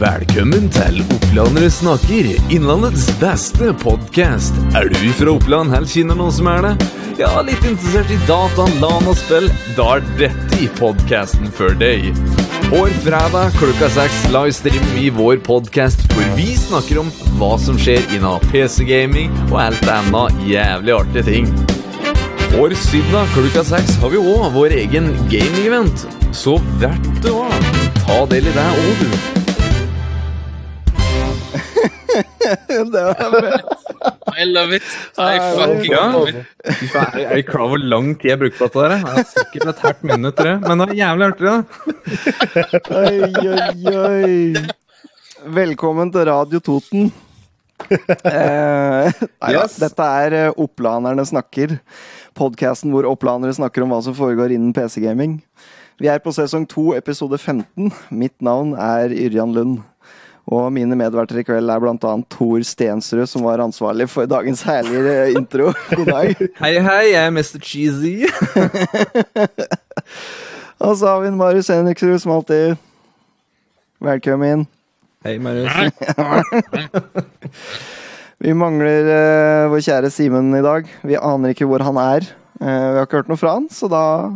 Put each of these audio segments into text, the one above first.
Velkommen til Opplandere snakker, Innlandets beste podkast. Er du fra Oppland eller kjenner noen som er det? Ja, litt interessert i data, LAN og spill? Da er dette i podkasten for deg. Hver fredag klokka seks livestreamer vi vår podkast hvor vi snakker om hva som skjer innen PC-gaming og alt annet jævlig artige ting. Hver søndag klokka seks har vi òg vår egen gaming-event, så verdt det òg. ta del i det òg, du. I love it. I fucking Ja. love it. Jeg Er klar over hvor lang tid jeg brukte på dette? der? Jeg er sikkert et halvt minutt, tror jeg. Men det var jævlig artig, da. Oi, oi, oi. Velkommen til Radio Toten. Eh, nei, Yes. Dette er Opplanerne Opplanderne snakker. Podkasten hvor opplandere snakker om hva som foregår innen PC-gaming. Vi er på sesong 2, episode 15. Mitt navn er Yrjan Lund. Og mine medverter i kveld er bl.a. Tor Stensrud, som var ansvarlig for dagens herlige intro. God dag. Hei, hei, jeg er Mr. Cheesy. Og så har vi en Marius Henriksrud, som alltid. Velkommen inn. Hei, Marius. Vi mangler uh, vår kjære Simen i dag. Vi aner ikke hvor han er. Uh, vi har ikke hørt noe fra han, så da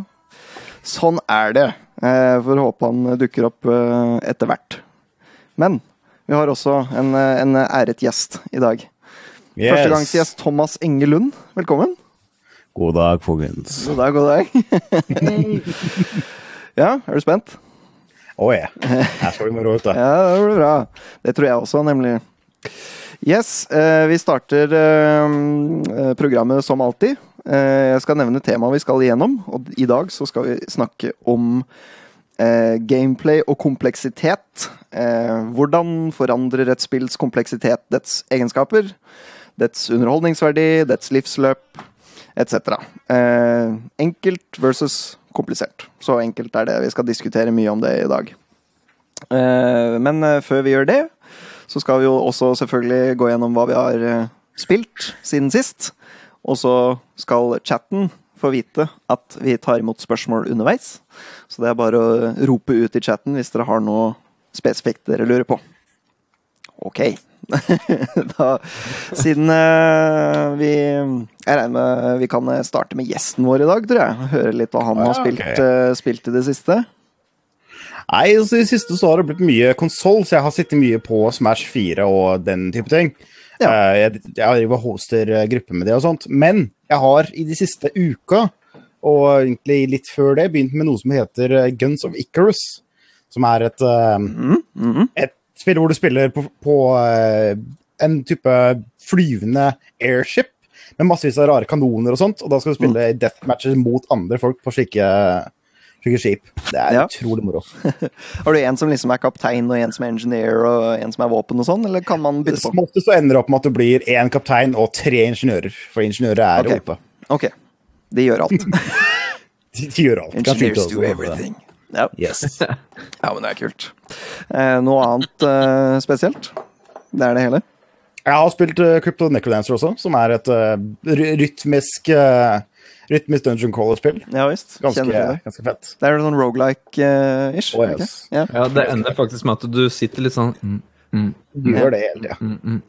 Sånn er det. Uh, Får håpe han dukker opp uh, etter hvert. Men vi har også en, eh, en æret gjest i dag. Førstegangsgjest Thomas Enge Lund. Velkommen. God dag, folkens. God dag, god dag. ja, er du spent? Å ja. Her skal vi moro ut, da. Ja, det blir bra. Det tror jeg også, nemlig. Yes, eh, vi starter eh, programmet som alltid. Eh, jeg skal nevne temaet vi skal igjennom, og i dag så skal vi snakke om eh, gameplay og kompleksitet. Eh, hvordan forandrer et spills kompleksitet dets egenskaper? Dets underholdningsverdi, dets livsløp, etc. Eh, enkelt versus komplisert. Så enkelt er det. Vi skal diskutere mye om det i dag. Eh, Men før vi gjør det, så skal vi jo også selvfølgelig gå gjennom hva vi har spilt siden sist. Og så skal chatten få vite at vi tar imot spørsmål underveis. Så det er bare å rope ut i chatten hvis dere har noe spesifikt dere lurer på. Ok. da, siden uh, vi Jeg regner med vi kan starte med gjesten vår i dag, tror jeg. Høre litt hva han Ja, har spilt, eh, spilt i det siste. Nei, altså, I det siste så har det blitt mye konsoll, så jeg har sittet mye på Smash 4 og den type ting. Ja. Uh, Jeg, jeg driver hoster gruppe grupper med det og sånt. Men jeg har i de siste uka, og egentlig litt før det, begynt med noe som heter eh, Guns of Icarus. Som er et, eh, et spill hvor du spiller på, på eh, en type flyvende airship med massevis av rare kanoner og sånt, og da skal du spille deathmatches mot andre folk på slike, slike skip. Det er Ja. utrolig moro. Har du en som liksom er kaptein, og en som er engineer, og en som er våpen og sånn, eller kan man bytte på? Oftest så ender det opp med at du blir én kaptein og tre ingeniører, for ingeniører er okay. oppe. Ok. De gjør alt. De, gjør alt. Engineers do everything. Ja. Yes. ja, men det er kult. Eh, noe annet eh, spesielt? Det er det hele? Jeg har spilt uh, Crypto Necrodancer også, som er et uh, rytmisk uh, Rytmisk Dungeon Caller-spill. Ja visst. Ganske, Kjenner til det. ganske fett. Det er sånn rogelike-ish. Oh, yes. ja. Ja, Det ender faktisk med at du sitter litt sånn mm, mm, Du gjør det hele tida. mm, mm.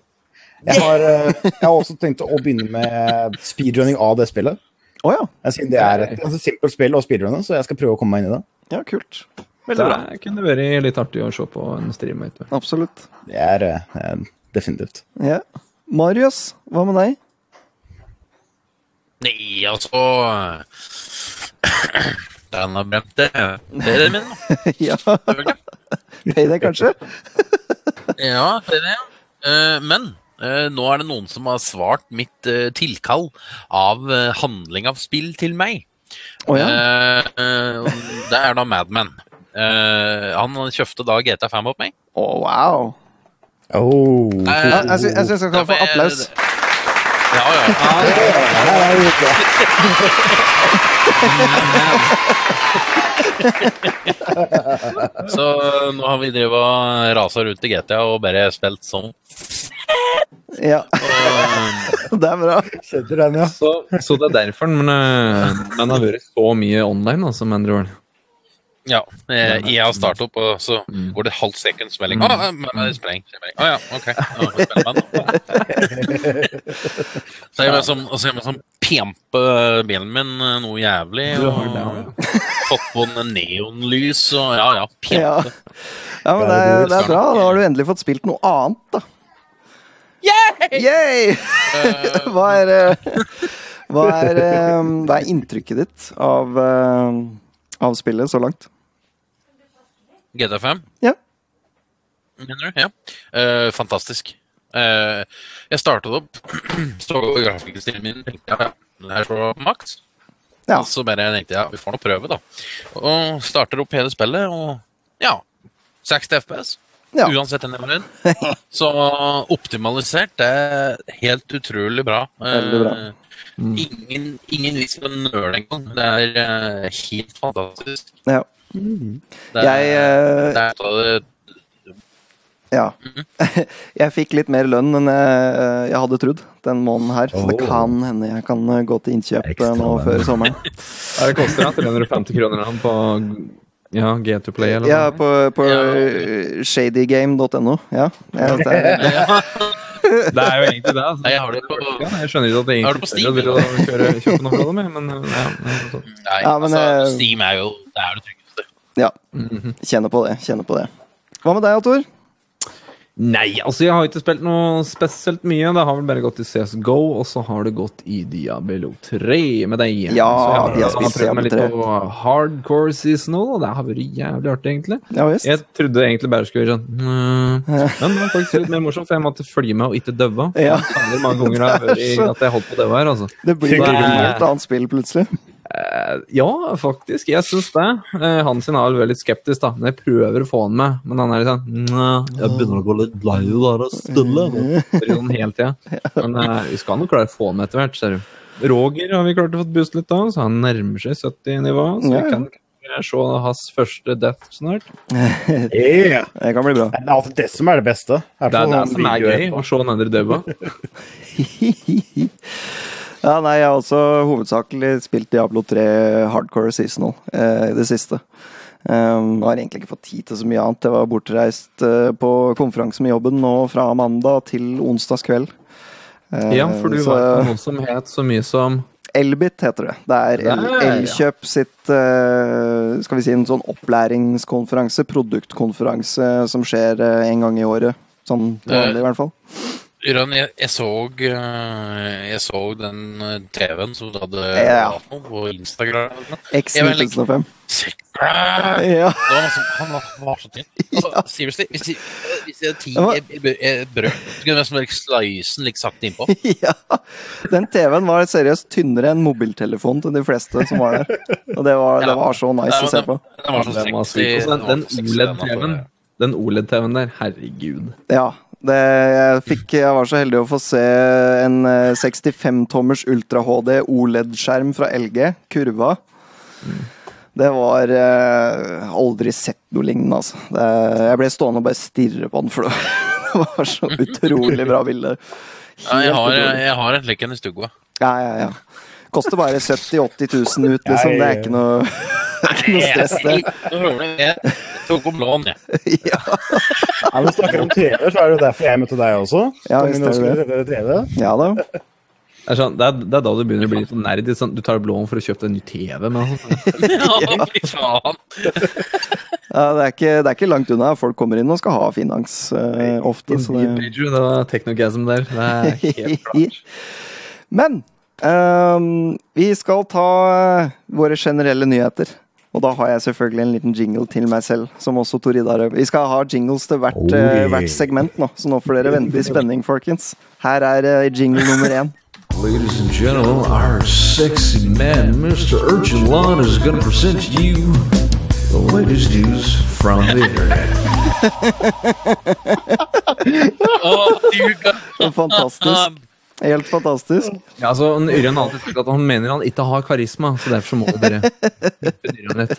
Jeg, har, eh, jeg har også tenkt å begynne med speedrunning av det spillet. Å ja. Eh, Siden det er et altså, simpelt spill og speedrunne, så jeg skal prøve å komme meg inn i det. Ja, kult. Veldig bra. Det kunne vært litt artig å se på en stream. vet du. Absolutt. Det er eh, definitivt. Ja. Marius, hva med deg? Nei, altså Den har brent det. Det er det min, da. ja. Payday, kanskje? Ja, det er det. Eh, Men nå er det noen som har svart mitt eh, tilkall av eh, handling av spill til meg. Oh, ja. Eh, eh, det er da Madman. Eh, han kjøpte da GTA5 opp meg. Å, wow. Oh. Jeg, jeg sy- jeg syns han kan få Ja, applaus. Ja, ja. Så nå har vi drevet og rasa rundt i GTA og bare spilt sånn. Ja, Og, det er bra. Kjenner den, ja. Så, så det er derfor men, eh, men det har vært så mye online, altså, med andre ord. Ja. eh, Jeg har startet opp, og så går det halv halvt sekunds melding. Å, eh, men det spreng. Å ja, OK. Så jeg må sånn, og så jeg sånn pjempe bilen min eh, noe jævlig. Og fått på en neonlys og ja, ja. Ja. Pjempe. ja, men det er, det er bra. Da har du endelig fått spilt noe annet, da. Yay! hva, er, eh, hva, er, eh, hva er inntrykket ditt av, eh, av spillet så langt? GTA5, Ja. mener du? Ja. Uh, fantastisk. Uh, jeg startet opp, så grafikkstilen min, tenkte jeg, ja, den er så maks. Ja. Og så bare tenkte jeg, ja, vi får nå prøve, da. Og starter opp hele spillet, og ja, 60 FPS. Ja. Uansett en jeg Så optimalisert, det er helt utrolig bra. Veldig bra. Mm. Ingen, ingen vits til å nøle engang. Det er eh, helt fantastisk. ja. Det er, Jeg, eh, det er ja. Jeg fikk litt mer lønn enn jeg, jeg hadde trodd den måneden her, så det kan hende jeg kan gå til innkjøp Ekstra nå før sommeren. Det koster da 350 kroner han på ja, G2Play eller Ja, noe. på, på Ja. eh, shadygame.no. Ja. Ja, det er, Det er jo egentlig det. Altså. Nei, jeg har det på Ja, jeg skjønner ikke at det Har du på egentlig Steam, er å kjøre, kjøpe noe fra dem, men ja, ja, sånn. Nei, Ja, men, altså, eh, Steam er jo det, er det tryggeste. ja. Kjenner på det. Kjenner på det. Hva med deg, Tor? Nei, altså jeg har ikke spilt noe spesielt mye. Det har vel bare gått i CSGO, og så har det gått i Diablo 3 med deg. Ja, så jeg har spilt prøvd meg litt Diablo 3. på hardcore seasonal, og det har vært jævlig artig, egentlig. Ja. Jeg trodde egentlig bare skulle gjøre sånn. Men det var faktisk litt mer morsomt, for jeg måtte følge med og ikke døve. Ja. Mange ganger har jeg vært at jeg holdt på å døve her, altså. Det blir Så et helt annet spill plutselig. Eh, Ja, faktisk. Jeg syns det. Eh, Han sin har vel vært litt skeptisk, da. Men jeg prøver å få han med. Men han er litt sånn Jeg begynner å gå litt lei av å være stille. Sånn hele tida. Men eh, vi skal nok klare å få han med etter hvert, ser du. Roger har vi klart å få boost litt av, så han nærmer seg 70-nivå. Så vi kan se hans første death snart. Yeah. Det kan bli bra. Det er alltid det som er det beste. Det er det som er gøy, å se den andre daua. Ja, nei, jeg har også hovedsakelig spilt Diablo 3 hardcore seasonal eh, i det siste. Um, har egentlig ikke fått tid til så mye annet. Jeg var bortreist uh, på konferanse med jobben nå fra mandag til onsdagskveld. Uh, Ja, for du så- var på noe som het så mye som Elbit heter det. Det er El- Der, ja. Elkjøp sitt uh, Skal vi si en sånn opplæringskonferanse, produktkonferanse, som skjer eh, en gang i året. Sånn vanlig, i hvert fall. Ørjan, jeg, jeg, så, eh, jeg så den eh, TV-en som du hadde Ja. lagt på på Instagram. X Jeg var litt- 9005. Det Ja. han var, så tynn. Altså, seriously, hvis hvis jeg ti jeg- jeg brød, kunne jeg nesten bare slice den litt sakte innpå. ja. Den TV-en var seriøst tynnere enn mobiltelefonen til de fleste som var der. Og det var, det var så nice å se på. Den var så Den den Den, den den. OLED-TV-en OLED-TV-en der, herregud. Ja. Det, jeg, fikk, jeg var så heldig å få se en eh, 65-tommers Ultra HD OLED-skjerm fra LG, kurva. Det var eh, aldri sett noe lignende, altså. Det, jeg ble stående og bare stirre på den, for det var så utrolig bra bilde. Ja, jeg, har, utrolig. jeg har et en i stugga. Ja, ja, ja. Koster bare 70 000-80 000 ut, liksom. Det er ikke noe, det er ikke noe stress, det. Nå kom lån, jeg. Ja, Ja, men snakker om TV, så er det jo derfor jeg møtte deg også. Ja, hvis visst er det det. Ja da. Det er, sånn, det, er, det er da du begynner å bli litt sånn nerd. Sånn, du tar opp lån for å kjøpe deg en ny TV. Men, altså. Ja, fy faen. Ja, det, er ikke, det er ikke langt unna. Folk kommer inn og skal ha finans uh, ofte. Så det... Pedro, det var technogasm der. Det er helt klart. Men um, vi skal ta eh, våre generelle nyheter. Og da har jeg selvfølgelig en liten jingle til meg selv, som også Tor Idar Vi skal ha jingles til hvert, eh, hvert segment nå, så nå får dere vente i spenning, folkens. Her er uh, jingle nummer én. Ladies and gentlemen, our sexy man, Mr. Urchin Lon, is going to present to you the latest news from the internet. oh, Fantastisk. Helt fantastisk. Ja, altså, Yrjan har alltid sagt at han mener han ikke har karisma, så derfor så må du bare litt.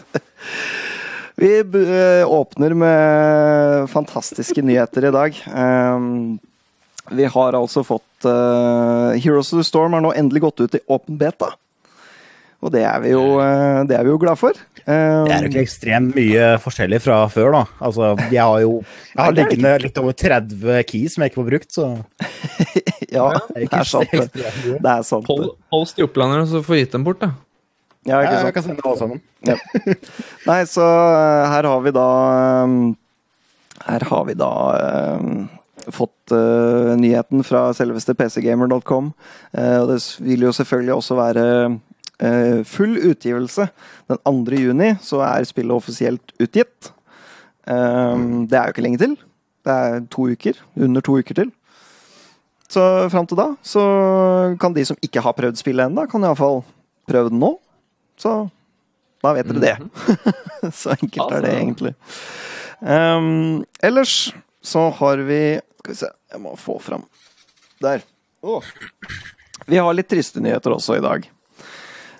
Vi eh, åpner med fantastiske nyheter i dag. Ehm, vi har altså fått eh, Heroes of the Storm har nå endelig gått ut i åpen beta. Og det er vi jo, eh, det er vi jo glad for. Um, Det er jo ikke ekstremt mye forskjellig fra før, da. Altså, jeg har jo jeg har liggende litt over 30 keys som jeg ikke får brukt, så Ja, det er sant. det. er sant. Hold, det. hold til opplanderne, så får gitt dem bort, da. Ja, ikke sant? jeg kan sende alle sammen. Nei, så eh, her har vi da eh, Her har vi da eh, fått uh, nyheten fra selveste pcgamer.com. Uh, og det vil jo selvfølgelig også være uh, full utgivelse. Den 2. juni så er spillet offisielt utgitt. Um, det er jo ikke lenge til. Det er to uker. Under to uker til. Så fram til da så kan de som ikke har prøvd spillet ennå, kan iallfall prøve det nå. Så da vet dere det. så enkelt er det egentlig. Um, ellers så har vi Skal vi se, jeg må få fram Der. Oh. Vi har litt triste nyheter også i dag.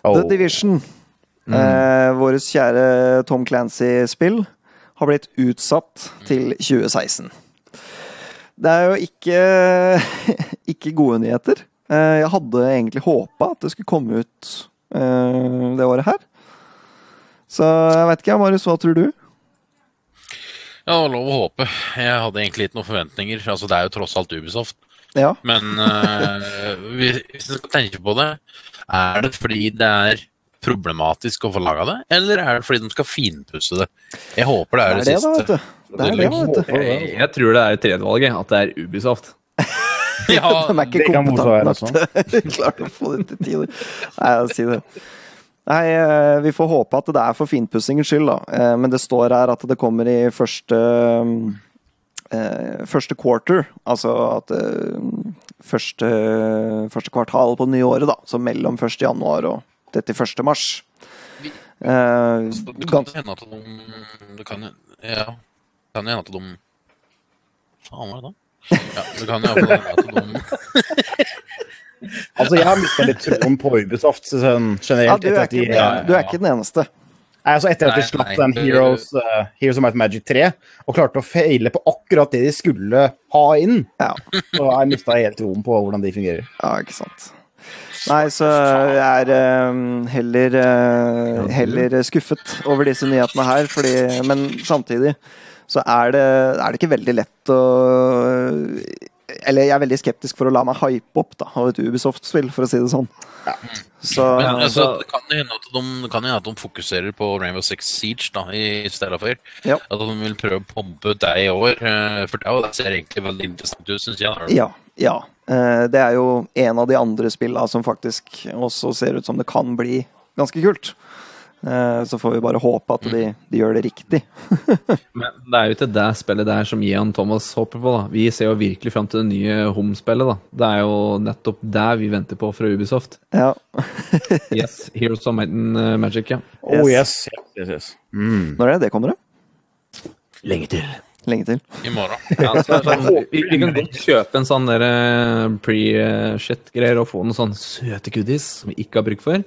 The Division, Division, eh, vårt kjære Tom Clancy-spill, har blitt utsatt til 2016. Det er jo ikke, ikke gode nyheter. Eh, jeg hadde egentlig håpa at det skulle komme ut eh, det året her. Så jeg vet ikke, Marius, hva tror du? Ja, det var lov å håpe. Jeg hadde egentlig ikke noen forventninger. Altså, det er jo tross alt Ubisoft. Ja. Men uh, hvis jeg skal tenke på det, er det fordi det er problematisk å få laga det, eller er det fordi de skal finpusse det? Jeg håper det er det, Det er det, da, siste. du. Det er det, vet du. Jeg, jeg tror det er tredjevalget, at det er Ubisoft. Ja, De er ikke kompetente nok til klart å få det til tider. Nei, jeg sier det. Nei, eh, vi får håpe at det er for finpussingens skyld, da. Eh, Men det står her at det kommer i første eh, Første quarter. Altså at eh, første, første kvartal på det nye året, da. Så mellom 1. januar og 31. mars. Eh, det kan hende at de Det kan Ja. Kan jo hende at de Faen, hva er det da? Ja, det kan jo hende at de Altså, jeg har mista litt troen på Ubisoft sånn, generelt. ja, du, er ikke, de, du er ikke den eneste. Nei, altså etter at de slapp nei, den Heroes, uh, Heroes of Might Magic 3 og klarte å feile på akkurat det de skulle ha inn, Ja. så har jeg mista helt troen på hvordan de fungerer. Ja, ikke sant. Nei, så jeg er um, heller, uh, heller skuffet over disse nyhetene her, fordi Men samtidig så er det, er det ikke veldig lett å Eller jeg er veldig skeptisk for å la meg hype opp da, av et Ubisoft-spill, for å si det sånn. Så Men altså, det kan hende at de, kan hende at de fokuserer på Rainbow Six Siege da, i stedet for. Ja. At de vil prøve å pumpe ut deg i år. eh, For det, det ser egentlig veldig interessant ut, syns jeg. ja. ja. Eh, Det er jo en av de andre spillene som faktisk også ser ut som det kan bli ganske kult. Eh, Så får vi bare håpe at de, de gjør det riktig. Men det er jo ikke det spillet der som Jan Thomas håper på. da. Vi ser jo virkelig fram til det nye Hom-spillet, da. Det er jo nettopp det vi venter på fra Ubisoft. Ja. Yes, Heroes of and uh, Magic, ja. Oh yes. yes, yes, yes. Mm. Når er det det kommer, da? Lenge til. Lenge til. I morgen. Ja, sånn, vi, vi kan godt kjøpe en sånn eh, pre-shit-greier og få noen sånne søte goodies som vi ikke har bruk for.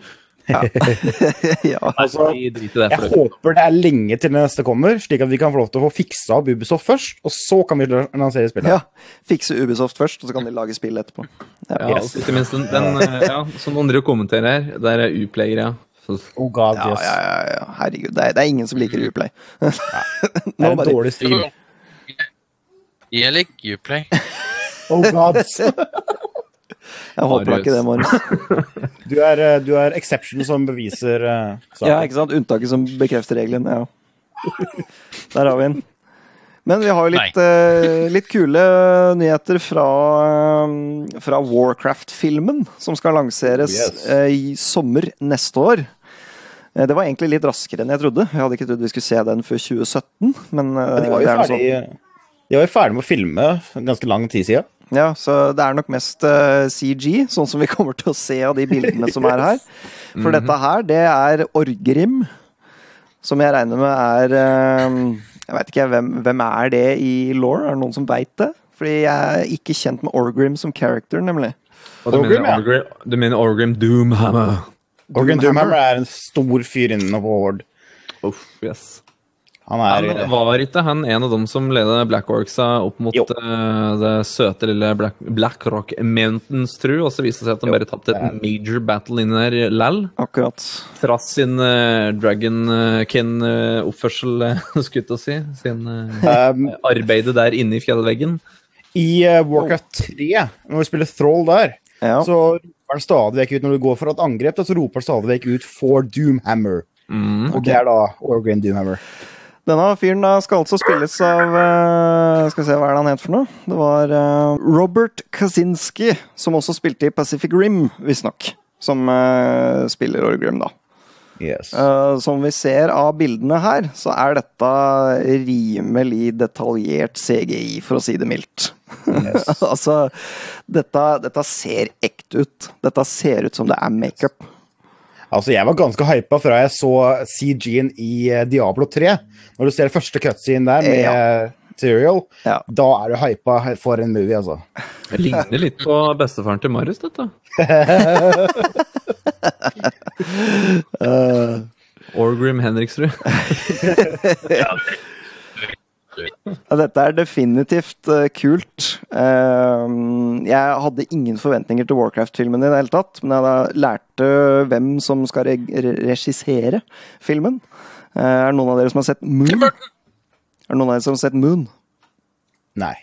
ja. Altså, Jeg håper det er lenge til det neste kommer, slik at vi kan få lov til å få fiksa opp Ubisoft først, og så kan vi lansere spillet. ja. Fikse Ubisoft først, og så kan de lage spill etterpå. Ja. Ja, og ikke minst den, den ja, som andre kommenterer her, der er U-player, ja. Oh god, Ja, yes. ja, ja, ja. Herregud, det er, det er ingen som liker Uplay. Det er en dårlig stream. Jeg liker Uplay. Oh god. jeg håper da ikke det, Marius. Du er, eh, du er exception som beviser saken. Ja, ikke sant? Unntaket som bekrefter regelen. Ja. Der har vi den. Men vi har jo litt, uh, litt kule nyheter fra, eh, fra Warcraft-filmen, som skal lanseres yes. uh, i sommer neste år. Eh, Det var egentlig litt raskere enn jeg trodde. Jeg hadde ikke trodd vi skulle se den før 2017. Men, men De var jo det er noe sånn. De var jo ferdig med å filme ganske lang tid siden. Ja, så det er nok mest uh, CG, sånn som vi kommer til å se av de bildene som er her. For dette her, det er Orgrim, som jeg regner med er uh, Jeg veit ikke, hvem, hvem er det i law? Er det noen som veit det? Fordi jeg er ikke kjent med Orgrim som character, nemlig. du, Orgrim, mener ja. Du mener Orgrim Doomhammer? Orgrim Doomhammer. Doomhammer er en stor fyr innen Horde. Uff, yes. Han er Han var ikke han en av dem som ledet Black Orksa opp mot Jo. eh, det søte lille Black, Black Rock Mountains, tru, og så viste det seg at de Jo. bare tapte et major battle inni der lell. Akkurat. Trass sin uh, Dragonkin-oppførsel, skulle jeg si. Sin uh, um, arbeidet der inne i fjellveggen. I uh, Warcraft 3, når du spiller Thrall der, Ja. så roper han stadig vekk ut når du går for et angrep, da, så roper han stadig vekk ut 'for Doomhammer'. Mm. Og det er da Orgrim Doomhammer. Denne fyren da skal altså spilles av eh, Skal vi se, hva er det han het for noe? Det var eh, Robert Kaczynski, som også spilte i Pacific Rim, visstnok. Som eh, spiller Orgrim, da. Yes. Som vi ser av bildene her, så er dette rimelig detaljert CGI, for å si det mildt. altså, dette, dette ser ekte ut. Dette ser ut som det er makeup. Altså, jeg var ganske hypa fra jeg så CG-en i eh, Diablo 3. Når du ser første cutscene der med Ja. Serial, Ja. da er du hypa for en movie, altså. Det ligner litt på bestefaren til Marius, dette. Orgrim Henriksrud. Ja, dette er definitivt uh, kult. Uh, jeg hadde ingen forventninger til Warcraft-filmen i det hele tatt, men jeg da lærte hvem som skal re re regissere filmen. Uh, er det noen av dere som har sett Moon? Er det noen av dere som har sett Moon? Nei.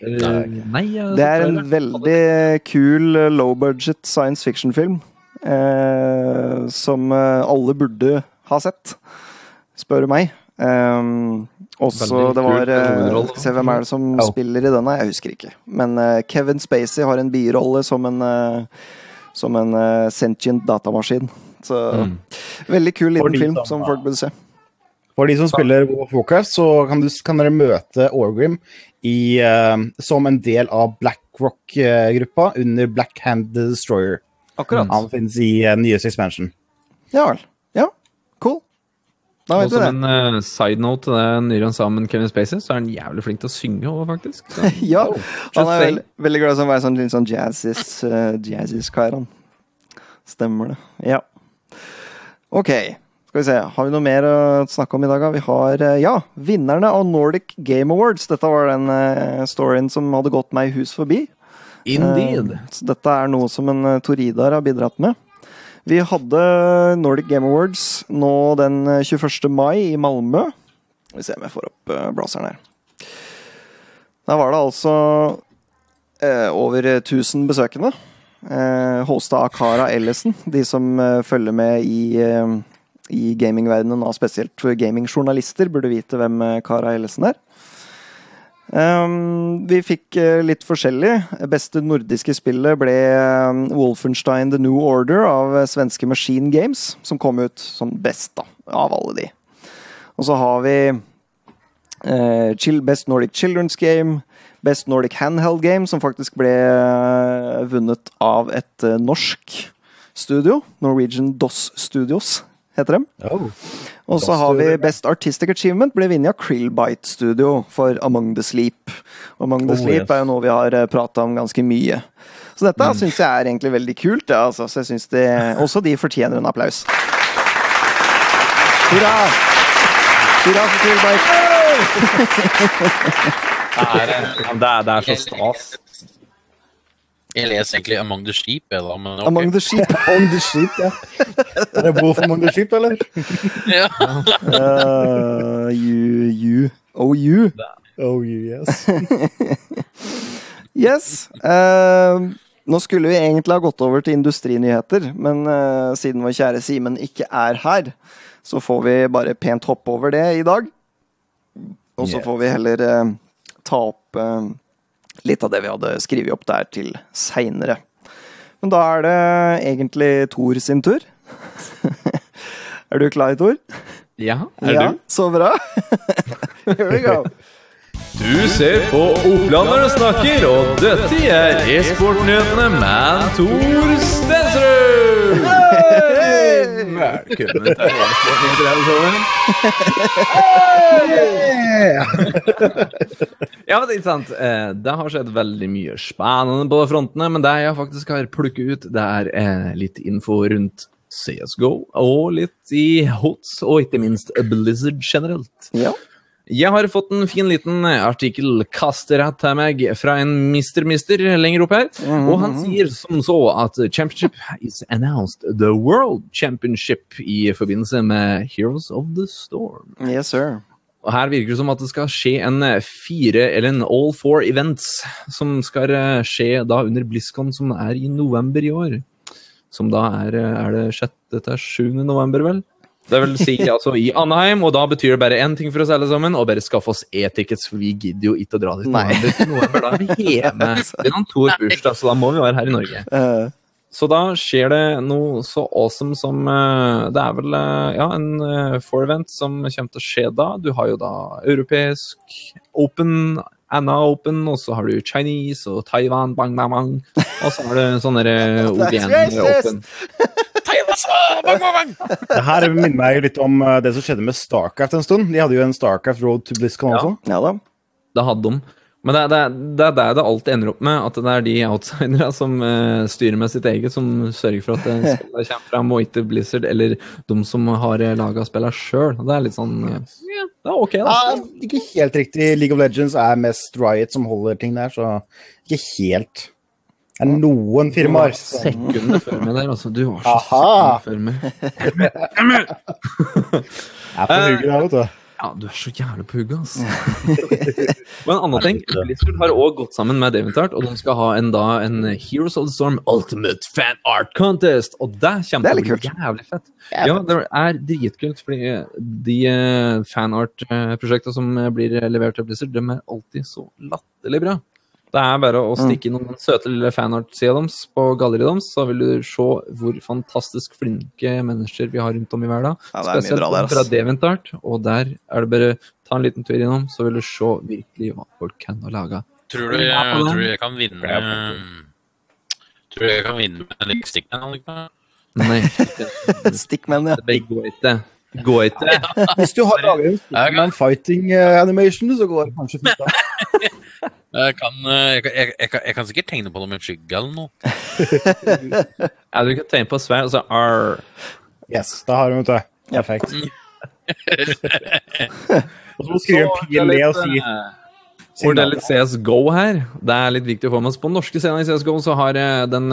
Nei, Det er en veldig kul eh, low budget science fiction-film. Eh, som eh, alle burde ha sett, spør du meg. Um, også det var vi se hvem er det som Ja. spiller i denne? Jeg husker ikke. Men uh, Kevin Spacey har en birolle som en uh, Som en sentient datamaskin. Så Mm. veldig kul liten film som- som folk burde se. For de som spiller World of Warcraft, så kan, du, kan dere møte Orgrim i, som en del av BlackRock-gruppa under Blackhand Destroyer. Akkurat. Han finnes i uh, nyeste expansion. Ja vel. Ja, Og som en uh, side note til det Nyron sa om Kevin Spacey, så er han jævlig flink til å synge òg, faktisk. Så. Ja, han er veld, veldig, glad i å være sånn litt sånn jazzis, uh, jazzis kar, han. Stemmer det. Ja. Ok, skal vi se. Har vi noe mer å snakke om i dag? da? Vi har, uh, ja, vinnerne av Nordic Game Awards. Dette var den uh, storyen som hadde gått meg hus forbi. Indeed. Eh, Så dette er noe som en eh, Toridar har bidratt med. Vi hadde Nordic Game Awards nå den eh, 21. mai i Malmö. Skal vi se om jeg får opp eh, blazeren her. Da var det altså eh, over 1000 besøkende. Eh, hosta av Cara Ellison, de som eh, følger med i, eh, i gamingverdenen, spesielt gamingjournalister, burde vite hvem eh, Cara Ellison er. Um, vi fikk uh, litt forskjellig. Beste nordiske spillet ble um, Wolfenstein The New Order av uh, svenske Machine Games, som kom ut som best da, av alle de. Og så har vi uh, Chill, Best Nordic Children's Game, Best Nordic Handheld Game, som faktisk ble eh, vunnet av et eh, norsk studio. Norwegian DOS Studios, heter dem. Og så har vi Best Artistic Achievement, ble vunnet av Krillbite Studio for Among the Sleep. Among the Oh, Sleep yes. er jo noe vi har prata om ganske mye. Så dette Mm. syns jeg er egentlig veldig kult. Ja, altså. Så jeg synes de, også de fortjener en applaus. Hurra! Hurra for Krillbite! Det er, det er, det er så stas. Jeg leser egentlig Among the Sheep. Eller, men okay. Among the Sheep. Among the sheep, ja. Er det Wolf among the sheep, eller? Ja. Uh, you, you. Oh, you. Oh, you, yes. Yes. Uh, nå skulle vi egentlig ha gått over til industrinyheter, men uh, siden vår kjære Simen ikke er her, så får vi bare pent hoppe over det i dag. Og så Yes. får vi heller ta opp litt av det vi hadde skrevet opp der til seinere. Men da er det egentlig Tor sin tur. er du klar, Tor? Ja, er ja, du? Så bra. Here we go. Du ser på Oplanderne snakker, og dette er e-sportnyhetene med Tor Stensrud! Velkommen til sammen. Ja, men det er ikke sant. Eh, Det har skjedd veldig mye spennende på frontene, men det jeg faktisk har plukket ut, det er eh, litt info rundt CSGO, og litt i HOTS, og ikke minst Blizzard generelt. Ja. Jeg har fått en fin liten artikkel kastet til meg fra en Mr. Mister lenger opp her. Og han sier som så at championship is announced the world championship i forbindelse med Heroes of the Storm. Yes, sir. Og her virker det som at det skal skje en eh, fire, eller en all four events, som skal eh, skje da under BlizzCon, som er i november i år. Som da er, eh, er det 6. til 7. november, vel? Det vil si altså i Anheim, og da betyr det bare én ting for oss alle sammen, og bare skaffe oss e-tickets, for vi gidder jo ikke å dra dit Nei. november. da er vi hjemme. Det er noen to år bursdag, så da må vi være her i Norge. Eh, Så da skjer det noe så awesome som eh, Det er vel eh, ja, en forevent som kommer til å skje da. Du har jo da europeisk open, Anna Open, og så har du Chinese og Taiwan, bang, bang, bang. Og så har du sånne bang, bang! Det her minner meg litt om eh, det som skjedde med Starcraft en stund. De hadde jo en Starcraft Road to BlizzCon Ja. også. ja da. Det hadde de. Men det, er- det, er- det er der det alltid ender opp med, at det er de outsiderne som uh, styrer med sitt eget, som sørger for at det spillene kommer fram, og ikke Blizzard eller de som har uh, laga spillene sjøl. Det er litt sånn eh, ja, Det er ok, da. Ja, ikke helt riktig. League of Legends er mest Riot som holder ting der, så ikke helt. Det er noen firmaer. Sekundet før meg der, altså. Du var så Aha. sekund før meg. er på hugget der, vet du. Ja, du er så jævlig på hugget, altså. Og en annen ting, Blizzard har også gått sammen med Daventart, og de skal ha en, da, en Heroes of the Storm Ultimate Fan Art Contest. Og det kommer er til å bli kult. jævlig fett. Ja, det er dritkult, fordi de eh, fanart-prosjektene som eh, blir levert til Blizzard, de er alltid så latterlig bra. Det er bare å stikke innom den søte lille fanart-sida deres på galleriet deres, så vil du se hvor fantastisk flinke mennesker vi har rundt om i verden. Ja, Spesielt bra der, fra. Deventart, og der er det bare ta en liten tur innom, så vil du se virkelig hva folk kan å lage. Tror du, jeg, tror jeg kan vinne Tror du jeg kan vinne med en? Annika? Nei, Stickman, ja. det går ikke. Går ikke. Hvis du har laget en Stickman fighting eh, animation, så går det kanskje fint. da. Jeg kan, eh, jeg, jeg, jeg, kan, jeg kan sikkert tegne på det med skygge eller noe. Ja, du kan tegne på sverd, og så R. Yes, da har du det. Perfekt. Og så må du skrive det er og si eh, Hvor det er litt CSGO her. Det er litt viktig å få med oss. På den norske scenen i CSGO så har eh, den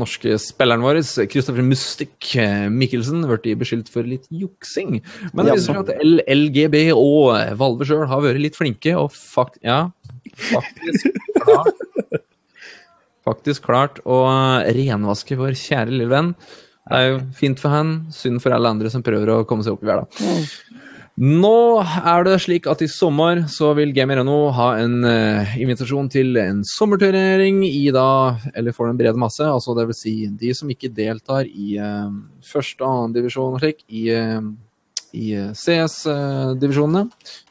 norske spilleren vår, Kristoffer Mustik Mikkelsen, blitt beskyldt for litt juksing. Men det viser seg at LGB og Valve sjøl har vært litt flinke, og fakt ja, faktisk klart Faktisk klart å renvaske vår kjære lille venn. Det er jo fint for han, synd for alle andre som prøver å komme seg opp i hverdagen. Nå er det slik at i sommer så vil Gamer.no ha en uh, invitasjon til en sommerturnering i da, eller for den brede masse, altså det vil si de som ikke deltar i uh, første og annen divisjon og slik, i, uh, i CS-divisjonene.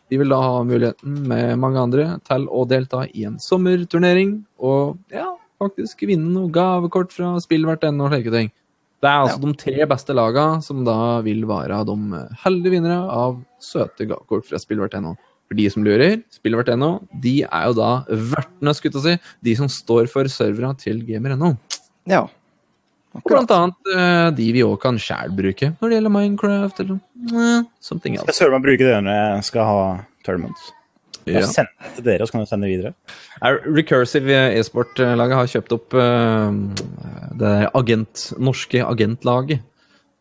De vil da ha muligheten med mange andre til å delta i en sommerturnering, og ja, faktisk vinne noe gavekort fra spillverten og slike ting. Det er altså de tre beste laga som da vil være de heldige vinnere av søte gavekort fra Spillvert.no. For de som lurer, Spillvert.no, de er jo da vertene, skulle jeg si, de som står for serverne til Gamer.no. Ja. Og blant annet eh, de vi òg kan sjæl bruke når det gjelder Minecraft eller eh, something Jeg else. søren meg bruke det når jeg skal ha tournaments. Jeg Ja. sender det til dere, og så kan du sende det videre. Er Recursive e-sport-laget har kjøpt opp uh, det agent, norske agentlaget.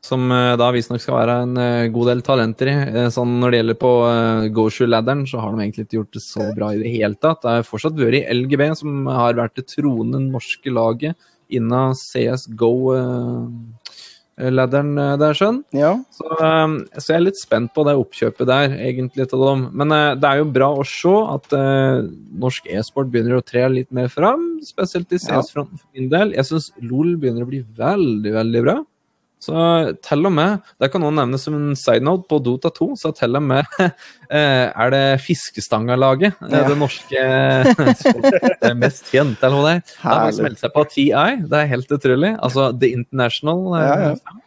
Som uh, da visstnok skal være en uh, god del talenter i. Sånn når det gjelder på uh, Goshu-ladderen, så har de egentlig ikke gjort det så bra i det hele tatt. Det har fortsatt vært i LGB, som har vært det troende norske laget innen CSGO-ladderen eh, der, skjønn. ja. Så, um, så jeg er litt spent på det oppkjøpet der, egentlig, av dem. Men eh, det er jo bra å se at eh, norsk e-sport begynner å tre litt mer fram, spesielt i CS-fronten for min del. Jeg syns LOL begynner å bli veldig, veldig bra. Så til og med, det kan noen nevnes som en side note, på Dota 2 så til og med eh, er det Fiskestanga-laget, eh, Ja. det norske det mest kjente, eller hva det er. Det har meldt seg på TI, det er helt utrolig. Altså The International. eh, Ja, ja.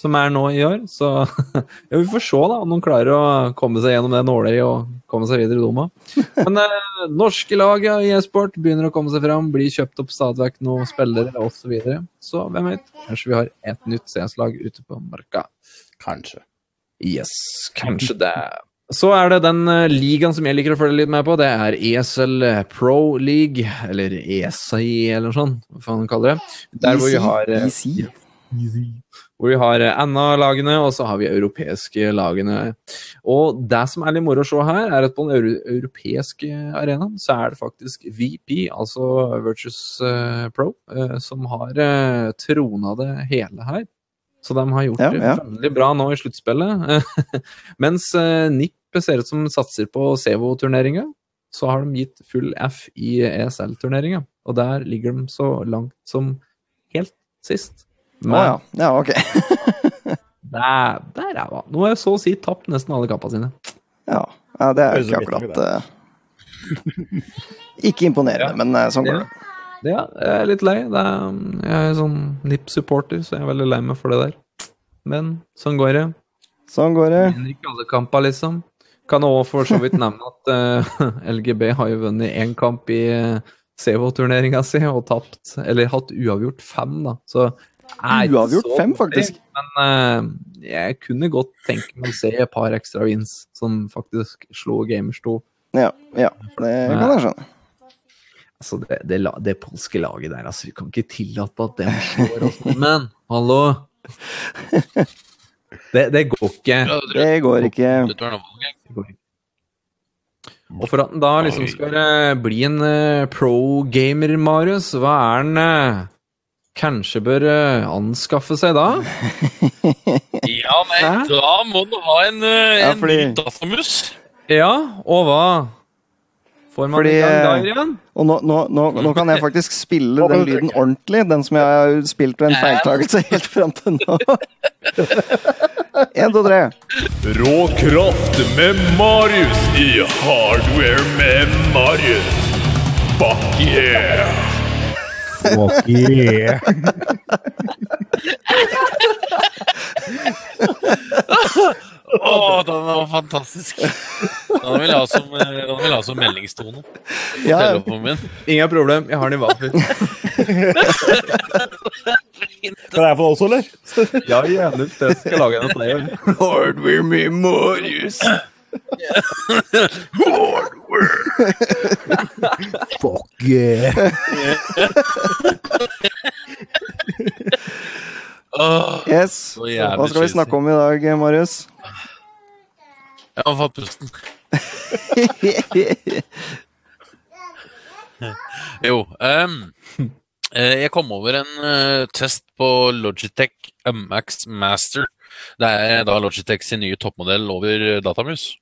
Som er nå i år. Så ja, vi får se da om de klarer å komme seg gjennom det nåløyet og komme seg videre, i Doma. Men eh, norske lag i e-sport begynner å komme seg fram, blir kjøpt opp stadig vekk noen spillere osv. Så, videre. så hvem vet? Kanskje vi har et nytt CS-lag ute på marka. Kanskje. Yes, kanskje det. Så er det den uh, ligaen som jeg liker å følge litt med på. Det er ESL Pro League, eller ESI, eller noe sånt. Hva faen de kaller det. Der hvor vi har eh, Easy. Hvor vi har eh, NA-lagene, og så har vi europeiske lagene. Og det som er litt moro å se her, er at på den europeiske arenaen så er det faktisk VP, altså Virtus eh, Pro, eh, som har uh, trona det hele her. Så de har gjort Ja, det ja. veldig bra nå i sluttspillet. Mens NIP ser ut som satser på Sevo-turneringa, så har de gitt full F i ESL-turneringa. Og der ligger de så langt som helt sist. Å ja. Ja, ok. Der, der er hun. Nå har jeg så å si tapt nesten alle kappene sine. Ja, ja det er jo ikke akkurat eh, Ikke imponerende, men eh, sånn går det. Ja, jeg er litt lei. Det er, jeg er sånn NIP-supporter, så jeg er veldig lei meg for det der. Men sånn går det. Sånn går det. Vinner ikke alle kamper, liksom. Kan òg for så vidt nevne at uh, LGB har jo vunnet én kamp i uh, Sevo-turneringa si og tapt, eller hatt uavgjort fem, da. Så Uavgjort så fem, faktisk. Men uh, jeg kunne godt tenke meg å se et par ekstra wins som faktisk slo Gamers 2. Ja, ja. Det kan jeg skjønne. Altså, det, det, det polske laget der, altså, vi kan ikke tillate at de slår oss. Men, hallo! Det, det går ikke. Det går ikke. Og for at den da liksom skal eh, bli en eh, pro-gamer, Marius, hva er eh, kanskje bør eh, anskaffe seg da? Ja, nei, Hæ? da må du ha en, eh, Ja, en fordi- datamus. Ja, og hva? Får man Fordi, i gang eh, igjen? Og nå, nå, nå, nå kan jeg faktisk spille den lyden ordentlig, den som jeg har spilt ved en feiltagelse helt fram til nå. Én, to, tre. Rå kraft med Marius i Hardware med Marius. Fuck yeah! Fuck Å, oh, den var fantastisk. Den vil jeg ha som, eh, den vil jeg ha som meldingstone. Ja. Ingen problem, jeg har den i vaffel. Kan jeg få det også, eller? Ja, gjerne. Jeg skal lage en Lord player. Hardware med Marius. Fuck yeah. Yes. Hva skal vi snakke om i dag, Marius? jeg har fått pusten. Jo. eh, jeg kom over en uh, test på Logitech MX Master. Det er da Logitech sin nye toppmodell over eh, datamus.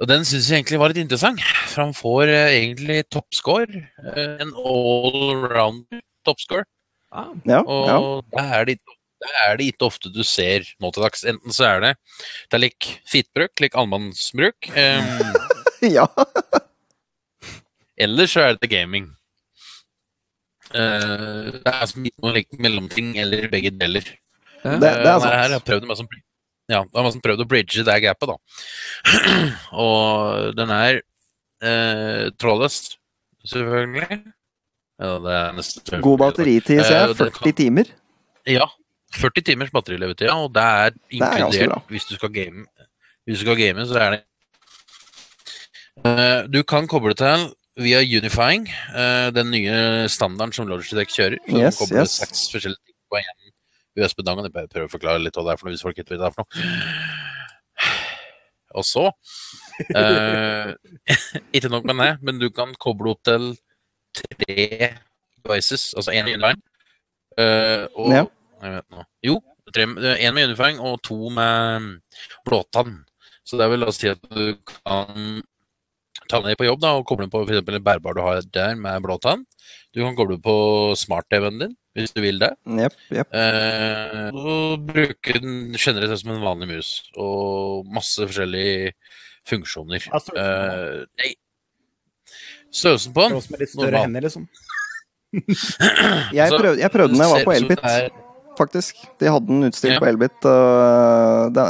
Og den syns jeg egentlig var litt interessant, for han får eh, egentlig toppscore. eh, en all-round toppscore. Ah, Ja, Og ja. det er det, det er det ikke ofte du ser nå til dags. Enten så er det det er lik fittbruk, lik allmannsbruk, Um, ja. eller så er det gaming. Uh, det er som ikke noe like mellomting, eller begge deler. ja. Det, det er Det Her har jeg prøvd masse, ja, da har masse prøvd å bridge det gapet, da. Og den er eh, trådløs, selvfølgelig. Ja, det er nesten God batteritid, ser Eh, jeg. det 40 timer. Ja. 40 timers batterilevetid, ja, og det er er inkludert hvis du skal game. Hvis du skal game, så er det Eh, Du kan koble til via Unifying, eh, den nye standarden som Logitech kjører. Yes, yes. seks forskjellige ting på en USB-dange. Jeg prøver å forklare litt hva det er for noe, hvis folk ikke vet hva det er for noe. Og så eh, Ikke nok med det, men du kan koble opp til tre devices, altså én med Unifying. eh, og Ja. jeg vet nå. Jo, én med Unifying og to med blåtann. Så det vil da si at du kan ta den på jobb da, og koble den på eksempel en bærbar du har der med blåtann. Du kan koble på smart-TV-en din, hvis du vil det. Yep, yep. Eh, og bruke den generelt som en vanlig mus. Og masse forskjellige funksjoner. Ja, størrelsen Eh, nei. Størrelsen på den med litt større hender, liksom. Jeg Så, prøvde, jeg prøvde den da jeg var på Elbit, er- faktisk. De hadde den utstilt Ja. på Elbit. og det-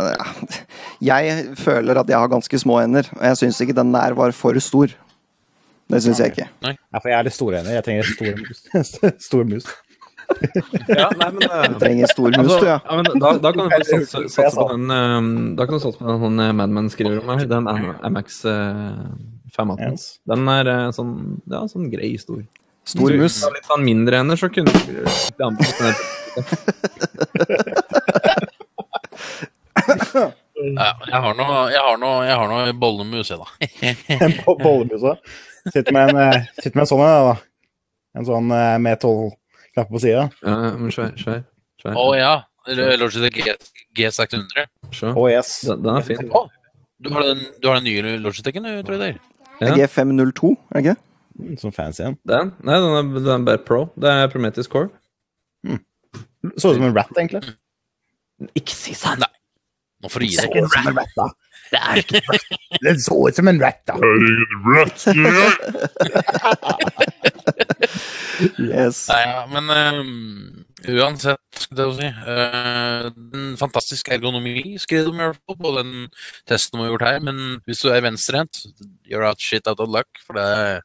ja. Jeg føler at jeg har ganske små hender, og jeg syns ikke den der var for stor. Det syns jeg ikke. Ja, for jeg er litt store hender. Jeg trenger stor mus. stor mus. Ja, nei, men eh, Trenger stor mus, altså, du, ja. ja, men da, da kan du satse, satse på den eh, Da kan du satse på den sånn Mad Men skriver om her. Den MX uh, 518. Yes. Den er uh, sånn Ja, sånn grei stor. Stor Hvis du mus. har Litt sånn mindre ender, så kunne du anbefalt den. Ja, jeg har noe, jeg har noe, jeg har noe bollemus, jeg, da. bollemus, da? Sitter med en, eh, sitter med en sånn en, da. En sånn eh, med tolv knapper på sida. Ja, men svær, svær. svær. Å ja. Logitech G- G600. Å Oh, yes. Den, den er fin. Oh, du har den, du har den nye Logitechen, du, tror jeg. Ja. G502, er det ikke? Sånn fancy en. Den? Nei, den er, den er bare pro. Det er Prometheus Core. Så ut som en rat, egentlig. Ikke si sånn! Nei. Nå får du gi Så deg. ut som en rat, da. Det er ikke en rat. Den så ut som en rat, da. Yes. Nei, ja, men ehm, uansett, skulle jeg si uh, En fantastisk ergonomi skrev de i hvert fall på den testen vi har gjort her. Men hvis du er venstrehendt, you're out shit out of luck. For det,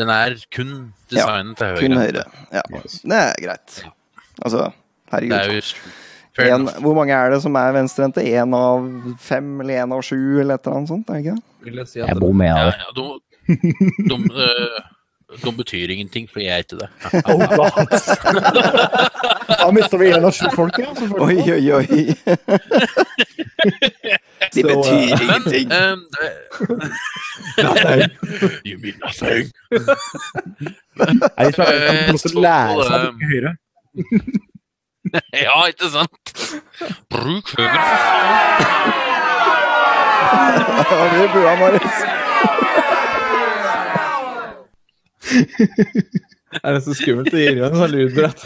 den er kun designet til Kun høyre. Ja. Yes. Det er greit. Altså, Det er herregud. jo En, hvor mange er det som er venstrehendte? Én av fem eller én av sju eller et eller annet sånt? er det ikke det? Vil jeg si at Jeg bor med Ja, deg. ja, de, de, eh, de betyr ingenting, for jeg er ikke det. Oh, God. Da mister vi en av sju folk, ja. Oi, oi, oi. De Så, betyr uh, ingenting. Um, det, you mean nothing. Nei, de som er- til å lære seg å høyre. Ja, ikke sant? Bruk høyre, for faen. Ja, det er det så skummelt å gi en sånn lydbrett?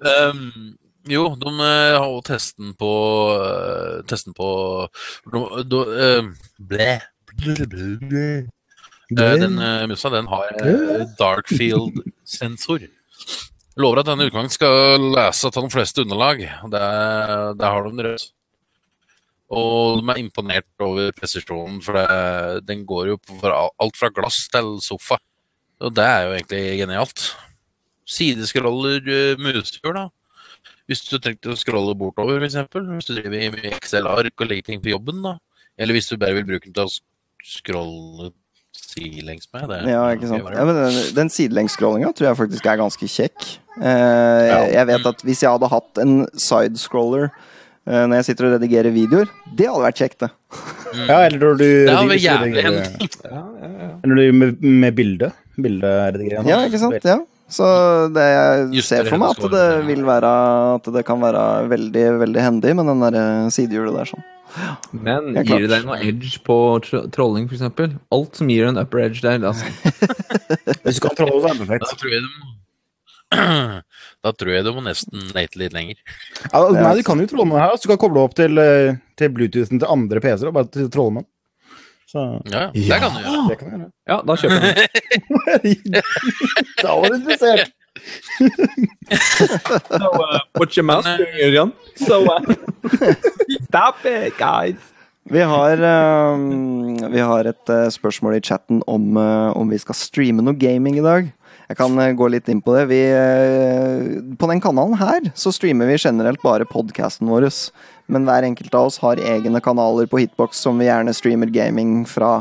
Um, jo, de eh, har jo testen på eh, Testen på de, de, eh, Blæ. Den musa den har uh, Darkfield-sensor. Lover at denne utgangen skal lese av de fleste underlag. Der, der har de det rødt. Og de er imponert over presisjonen, for det, den går jo på for alt fra glass til sofa. Og det er jo egentlig genialt. Sidescroller musefjord, mushjul, da. Hvis du trengte å scrolle bortover, f.eks. Hvis du driver med Excel-ark og legger ting på jobben, da. Eller hvis du bare vil bruke den til å scrolle sidelengs med. Det, Ja, ikke sant. Ja, men den, den sidelengs-scrollinga tror jeg faktisk er ganske kjekk. Eh, jeg vet at hvis jeg hadde hatt en sidescroller eh, når jeg sitter og redigerer videoer, det hadde vært kjekt, det. Ja, eller når du Det hadde vært jævlig hendt. Eller du med, med bilde. Bilderedigering. Ja, ikke sant? Ja. Så det jeg Just ser for meg at det vil være At det kan være veldig, veldig hendig med den der eh, sidehjulet der sånn. Men gir det deg noe edge på tro trolling, f.eks.? Alt som gir en upper edge der. Altså. Hvis du kan trolle, så er det perfekt. Da tror jeg det må Da tror jeg du må nesten lete litt lenger. Ja, nei, du kan jo trolle med her. Du kan koble opp til, eh, til Bluetoothen til andre PC-er og bare trolle med den. Så Ja, det kan du gjøre. det kan gjøre. Ja, da kjøper jeg den. da var du interessert. So, uh, what's your mouth doing, Ørjan? So, uh, stop it, guys! Vi har, um, vi har et uh, spørsmål i chatten om, eh, om vi skal streame noe gaming i dag. Jeg kan eh, gå litt inn på det. Vi, eh, på den kanalen her så streamer vi generelt bare podkasten vår. Men hver enkelt av oss har egne kanaler på Hitbox som vi gjerne streamer gaming fra.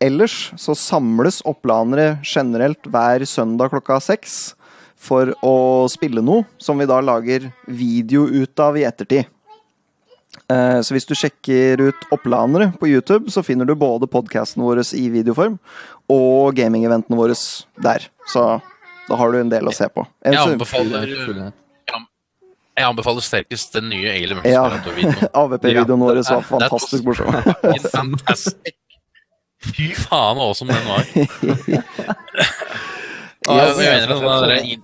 Ellers så samles opplanere generelt hver søndag klokka seks for å spille noe som vi da lager video ut av i ettertid. Eh, Så hvis du sjekker ut Opplanere på YouTube, så finner du både podkasten vår i videoform og gaming-eventene våre der. Så da har du en del å se på. En Jeg anbefaler, jeg jeg anbefaler sterkest den nye Alien Ja. videoen AVP-videoen vår var fantastisk morsom. Fantastic. Fy faen så awesome den var. Ja, jeg, mener den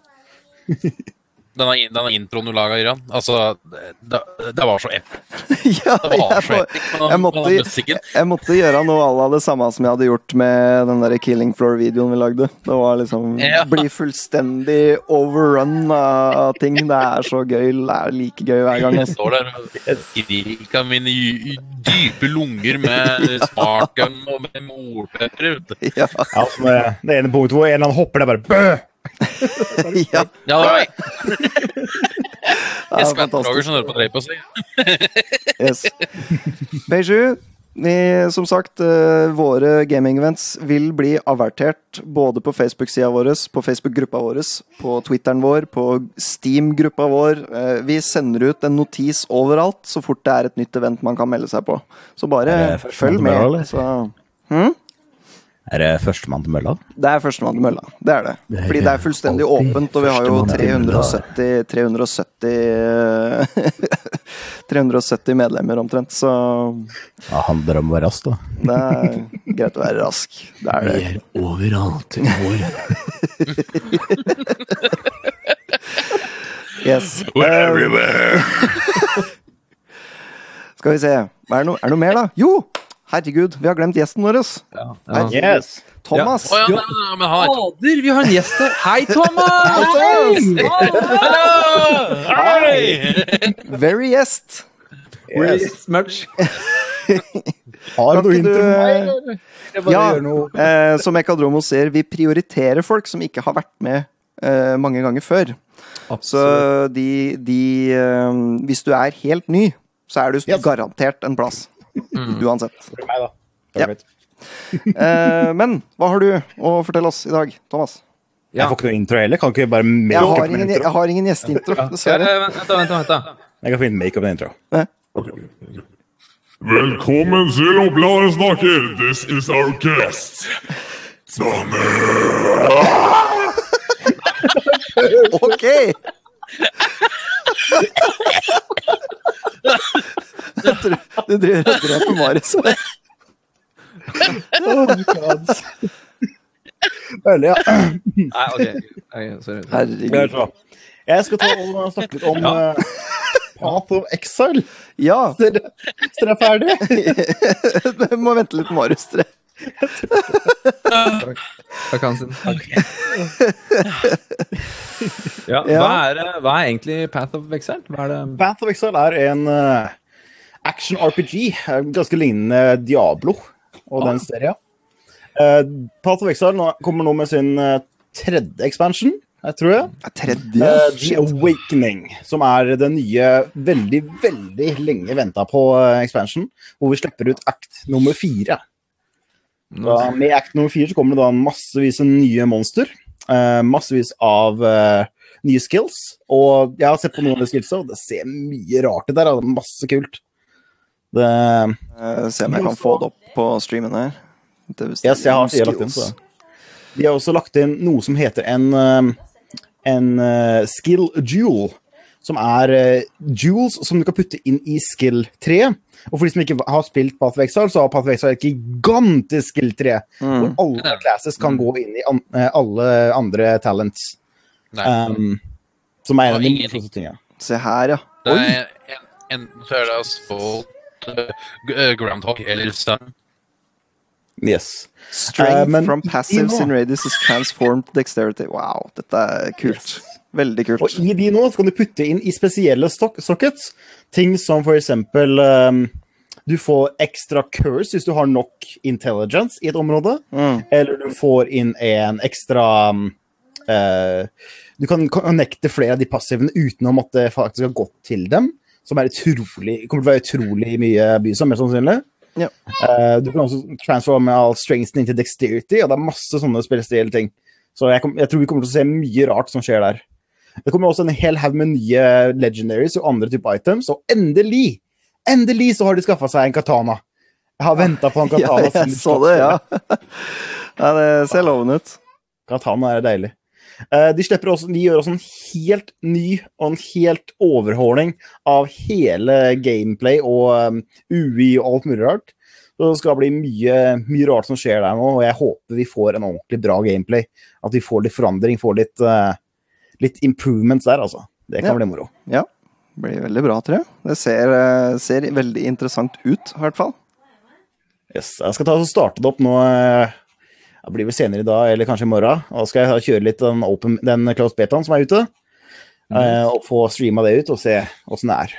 der denne, denne introen du laga, Iran. Altså, det, det var så epic. ja, Det var jeg, så epic med jeg, måtte, med jeg måtte gjøre noe à la det samme som jeg hadde gjort med den der Killing Floor-videoen vi lagde. Det var liksom Ja. Bli fullstendig overrun av ting. Det er så gøy. Det er like gøy hver gang. Jeg Altså. står der og av mine dy- dype lunger med smartgun og med morpepper. Ja, Ja, er det ene punktet hvor en eller annen hopper, det er bare bø! ja, Ja, det var jeg. ja, skvetter fantastisk. Roger som hører på dreip på seg. Yes. Beiju, vi, som sagt, eh, våre gaming-events vil bli avertert både på Facebook-sida vår, på Facebook-gruppa vår, på Twitteren vår, på Steam-gruppa vår. Eh, vi sender ut en notis overalt så fort det er et nytt event man kan melde seg på. Så bare Er følg med. Så... Så, Er det førstemann til mølla? det er førstemann til mølla. Det er det. Fordi det er fullstendig åpent, og vi har jo førstemann til mølla. 370 370 370 medlemmer omtrent, så Det handler om å være rask, da. Det er greit å være rask. Det er det. er overalt i vår. Yes. We're everywhere. skal vi se. Er det, noe, er det noe mer, da? Jo! Herregud, vi har glemt gjesten vår. Herregud. Yes. Thomas. Å ja, men, men er Fader, vi har en gjest her. Hei, Thomas! Hei! Very gjest. yes. Much. Har du noe meg? eh, Ja, noe. eh, som Ekadromo ser, vi prioriterer folk som ikke har vært med eh, mange ganger før. Så de, de eh, Hvis du er helt ny, så er du Yes. garantert en plass. Uansett. Det er meg, da. Er Ja. Eh, men hva har du å fortelle oss i dag, Thomas? Jeg får ikke noe intro heller. Kan ikke bare make Jeg up har ingen, intro? jeg har ingen gjesteintro, Eh, dessverre. Vent, vent, da, vent. Jeg kan finne make up en intro. Velkommen til Opplandet snakker. This is our guest. Ok! Du driver og dreper Marius. Ørlig, ja. Nei, ok. okay sorry. Herregud. Jeg skal ta og snakke litt om uh, Path of Exile. Ja, Så dere så dere er ferdige? Vi må vente litt på Marius. tror Takk, Hansen. Takk. Ja. hva, er, hva er egentlig Path of Exile? Hva er det Path of Exile er en uh, action RPG. eh, Ganske lignende Diablo og den serien. Uh, Path of Exile nå, kommer nå med sin uh, tredje expansion, jeg tror jeg. Tredje? Uh, The Awakening, som er den nye, veldig, veldig lenge venta på uh, expansion, hvor vi slipper ut act nummer fire. Da, med act nummer fire så kommer det da massevis av nye monster. Uh, massevis av uh, nye skills. Og jeg har sett på noen av de skillsa, og det ser mye rart ut der. da. Masse kult. Det, uh, se om jeg kan få det opp på streamen her. Det er yes, jeg har, jeg har lagt inn på det. De har også lagt inn noe som heter en, en skill jewel. Som er jewels som du kan putte inn i skill 3. Og for de som ikke har spilt Path of Exile, så har Path of Exile et gigantisk skill 3. Hvor alle classes kan gå inn i an uh, alle andre talents. Um, som er en av de morsomste tingene. Se her, ja. det er en, enten så er det asfalt, uh, groundhog eller sun. Yes. Strength uh, men from passives in radius is transformed dexterity. Wow, dette er kult. Veldig kult. Og i de nå så kan du putte inn i spesielle sockets ting som for eksempel um, Du får ekstra curse hvis du har nok intelligence i et område. Mm. Eller du får inn en ekstra um, uh, Du kan connecte flere av de passivene uten at det faktisk har gått til dem. Som utrolig, kommer til å være utrolig mye bysom, mest sannsynlig. Ja. Uh, du kan også transforme all strengthen into dexterity, og det er masse sånne spesielle ting. Så jeg, kom, jeg tror vi kommer til å se mye rart som skjer der. Det kommer også en hel haug med nye legendaries og andre typer items, og endelig, endelig så har de skaffa seg en katana. Jeg har venta på en Ja, katana jeg så det, ja. ja. Det ser lovende ut. Katana er deilig. Eh, de, også, de gjør også en helt ny og en helt overhåling av hele gameplay og um, UI og alt mulig rart. Så det skal bli mye, mye rart som skjer der nå, og jeg håper vi får en ordentlig bra gameplay. At vi får litt forandring, får litt, eh, litt improvements der, altså. Det kan Ja. bli moro. Ja. Det Blir veldig bra, tror jeg. Det ser, eh, ser veldig interessant ut, i hvert fall. Yes, jeg skal ta og starte det opp nå. eh, Det blir vel senere i dag, eller kanskje i morgen. Og da skal jeg kjøre litt den, open, den closed betaen som er ute. Mm. Og få streama det ut og se åssen det er.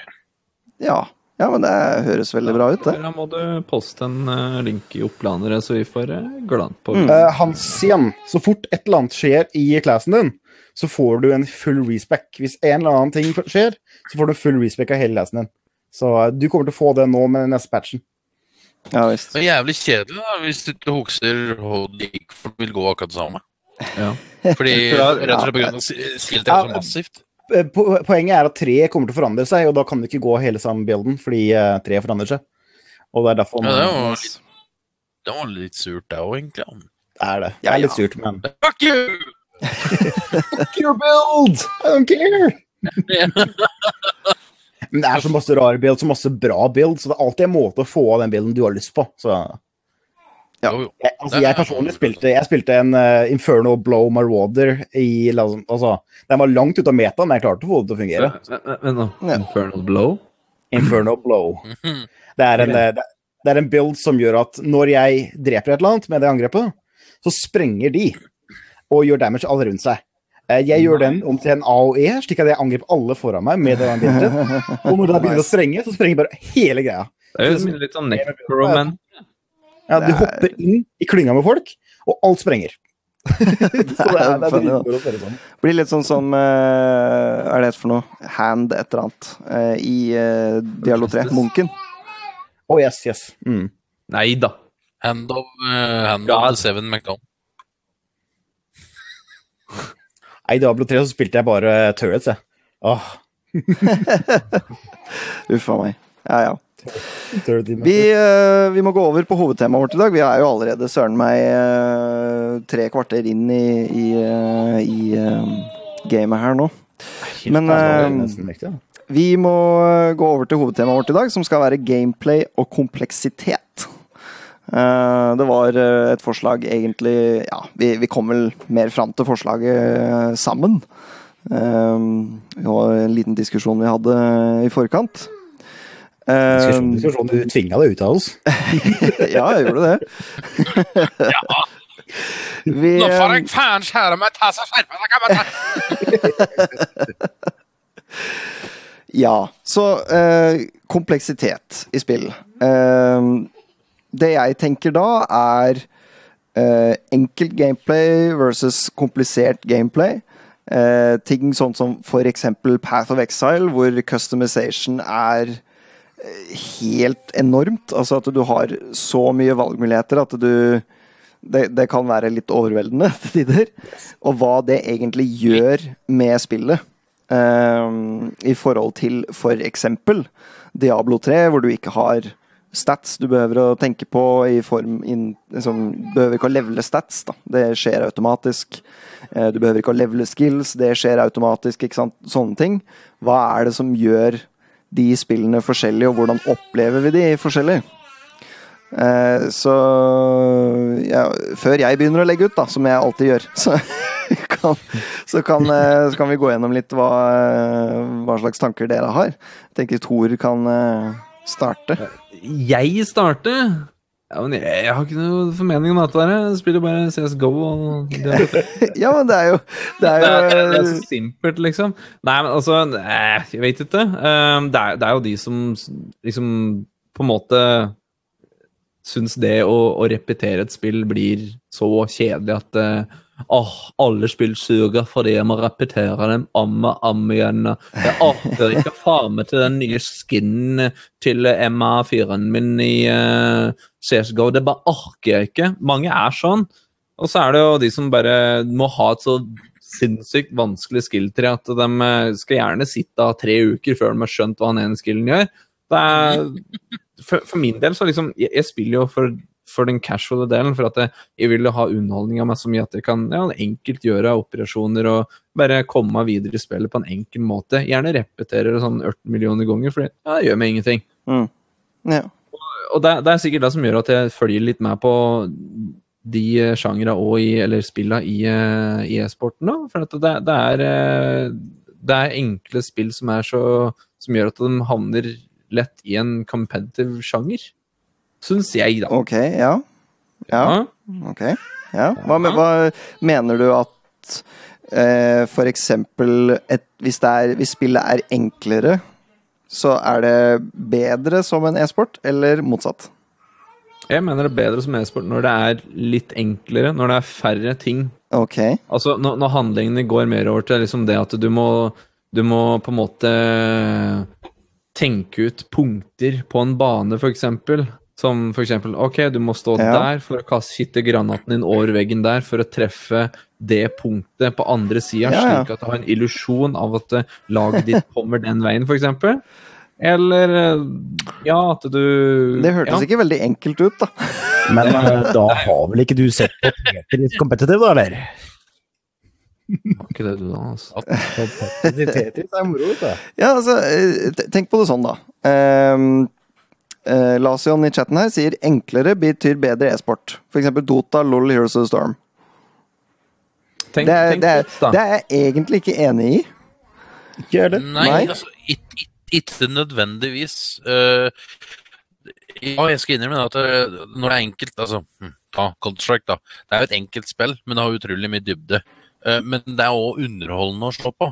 Ja. ja, men det høres veldig bra ut, det. Da må du poste en eh, link i opplanere, så vi får uh, glance på Mm. Uh, Hans igjen, så fort et eller annet skjer i classen din, så får du en full respec. Hvis en eller annen ting skjer, så får du full respec av hele lesen din. Så eh, du kommer til å få det nå med den neste patchen. Ja visst. Det er jævlig kjedelig da, hvis du ikke husker hvor det gikk, for det vil gå akkurat det samme. Ja. Fordi, rett og slett pga. skiltet er så massivt. Eh, Poenget er at treet kommer til å forandre seg, og da kan du ikke gå hele samme builden fordi uh, treet forandrer seg. Og det er derfor Ja, det var litt, det var litt surt, det òg, egentlig. Det er det. Det er litt surt, men Fuck you! Fuck your build! I don't care! Men det er så masse rare build, så masse bra build, så det er alltid en måte å få av den builden du har lyst på. Så Ja. Jo, jo. jeg, altså, jeg personlig spilte Jeg spilte en uh, Inferno Blow Marauder i Altså, den var langt ute av meta, men jeg klarte å få det til å fungere. Vent, nå. Ja. Blow? Inferno Blow. Det er, en, eh, det, det er en build som gjør at når jeg dreper et eller annet med det angrepet, så sprenger de og gjør damage alle rundt seg. Eh, Jeg gjør den om til en AOE, slik at jeg angriper alle foran meg med den buildet. Og når det begynner å sprenge, så sprenger bare hele greia. Det er jo litt sånn necroman. Ja, du er- hopper inn i klynga med folk, og alt sprenger. Så det er, det er sånn. Blir litt sånn som uh, Er det et for noe? Hand et eller annet. Uh, I uh, Dialo 3. Munken. Oh, yes, yes. Mm. Nei da. Hand of, uh, hand Ja. of the seven McDonald. I Diablo 3 så spilte jeg bare turrets, jeg. Åh, Uff a meg. Ja, ja. Vi, eh, vi må gå over på hovedtemaet vårt i dag. Vi er jo allerede søren meg eh, tre kvarter inn i, i, eh, i gamet her nå. Men da. vi må gå over til hovedtemaet vårt i dag, som skal være gameplay og kompleksitet. Eh, det var eh, et forslag egentlig Ja, vi, vi kom vel mer fram til forslaget eh, sammen. Det var en liten diskusjon vi hadde i forkant. Eh, Diskusjon, diskusjon, du tvinga deg ut av oss. ja, jeg gjorde det. Vi, Nå får jeg faen skjære meg ta seg skjerpe seg, kan man ta- Ja, så eh, kompleksitet i spill. Eh, det jeg tenker da, er uh, enkelt gameplay versus komplisert gameplay. Uh, ting sånn som for eksempel Path of Exile, hvor customization er eh, helt enormt. Altså at du har så mye valgmuligheter at du det, det kan være litt overveldende til tider. Og hva det egentlig gjør med spillet. Um, I forhold til for eksempel Diablo 3, hvor du ikke har stats du behøver å tenke på i form in, liksom, Du behøver ikke å levele stats, da. Det skjer automatisk. Eh, Du behøver ikke å levele skills, det skjer automatisk. ikke sant? Sånne ting. Hva er det som gjør de spillene forskjellige, og hvordan opplever vi de forskjellig? Eh, så ja, Før jeg begynner å legge ut, da, som jeg alltid gjør, så kan, så kan, eh, så kan vi gå gjennom litt hva, hva slags tanker dere har. Jeg tenker Tor kan starte. Jeg starte? Ja, men jeg, jeg har ikke noe formening om dette. Jeg spiller bare CSGO. Og det, det, Ja, men det er jo Det er er, det er så simpelt, liksom. Nei, men altså eh, Jeg vet ikke. Um, det, er, det er jo de som liksom på en måte syns det å, å repetere et spill blir så kjedelig at eh, Åh, alle spill suger fordi jeg må repetere dem og om igjen. Jeg orker ikke å fare med til den nye skinnen til MA4-en min i uh, CSGO. Det bare orker jeg ikke. Mange er sånn. Og så er det jo de som bare må ha et så sinnssykt vanskelig skill-tre at de eh, skal gjerne sitte tre uker før de har skjønt hva den ene skillen gjør. Er, for, for min del så liksom Jeg, jeg spiller jo for, for den casuale delen, for at jeg, jeg vil ha underholdning av meg så mye at jeg kan ja, enkelt gjøre operasjoner og bare komme meg videre i spillet på en enkel måte. Gjerne repetere det sånn 18 millioner ganger, for ja, det gjør meg ingenting ja. og det, det er sikkert det som gjør at jeg følger litt med på de sjangra og i, eller spilla i, eh, i e-sporten. da, For at det, det er eh, det er enkle spill som er så Som gjør at de havner lett i en competitive sjanger. Syns jeg, da. Ok, ja. Ja, ok. Ja. Hva, med, hva mener du at eh, for eksempel et, hvis, er, hvis spillet er enklere, så er det bedre som en e-sport, eller motsatt? Jeg mener det er bedre som e-sport når det er litt enklere, når det er færre ting. Ok. Altså når, når handlingene går mer over til liksom det at du må, du må på en måte tenke ut punkter på en bane, for eksempel. Som for eksempel OK, du må stå Ja. der for å kaste granaten din over veggen der for å treffe det punktet på andre sida, Ja, ja. slik at du har en illusjon av at eh, laget ditt kommer den veien, for eksempel. Eller eh, ja, at du Det hørtes ja. ikke veldig enkelt ut, da. Men eh, da har vel ikke du sett på Tetris Competitive, da, eller? Var ikke det du da, altså. Tetris er moro, vet du. Ja, altså, tenk på det sånn, da. Um, uh, Lasion i chatten her sier enklere betyr bedre e-sport. Eksempel Dota, LOL, Heroes of the Storm. Tenk, Det er, tenk det, er, det er jeg egentlig ikke enig i. Ikke gjør det. Nei, Nei. altså ikke nødvendigvis. Uh, ja, jeg skal innrømme at eh, når det er enkelt altså, hm, Ta Counter-Strike, da. Det er jo et enkelt spill, men det har utrolig mye dybde. Uh, men det er òg underholdende å slå på.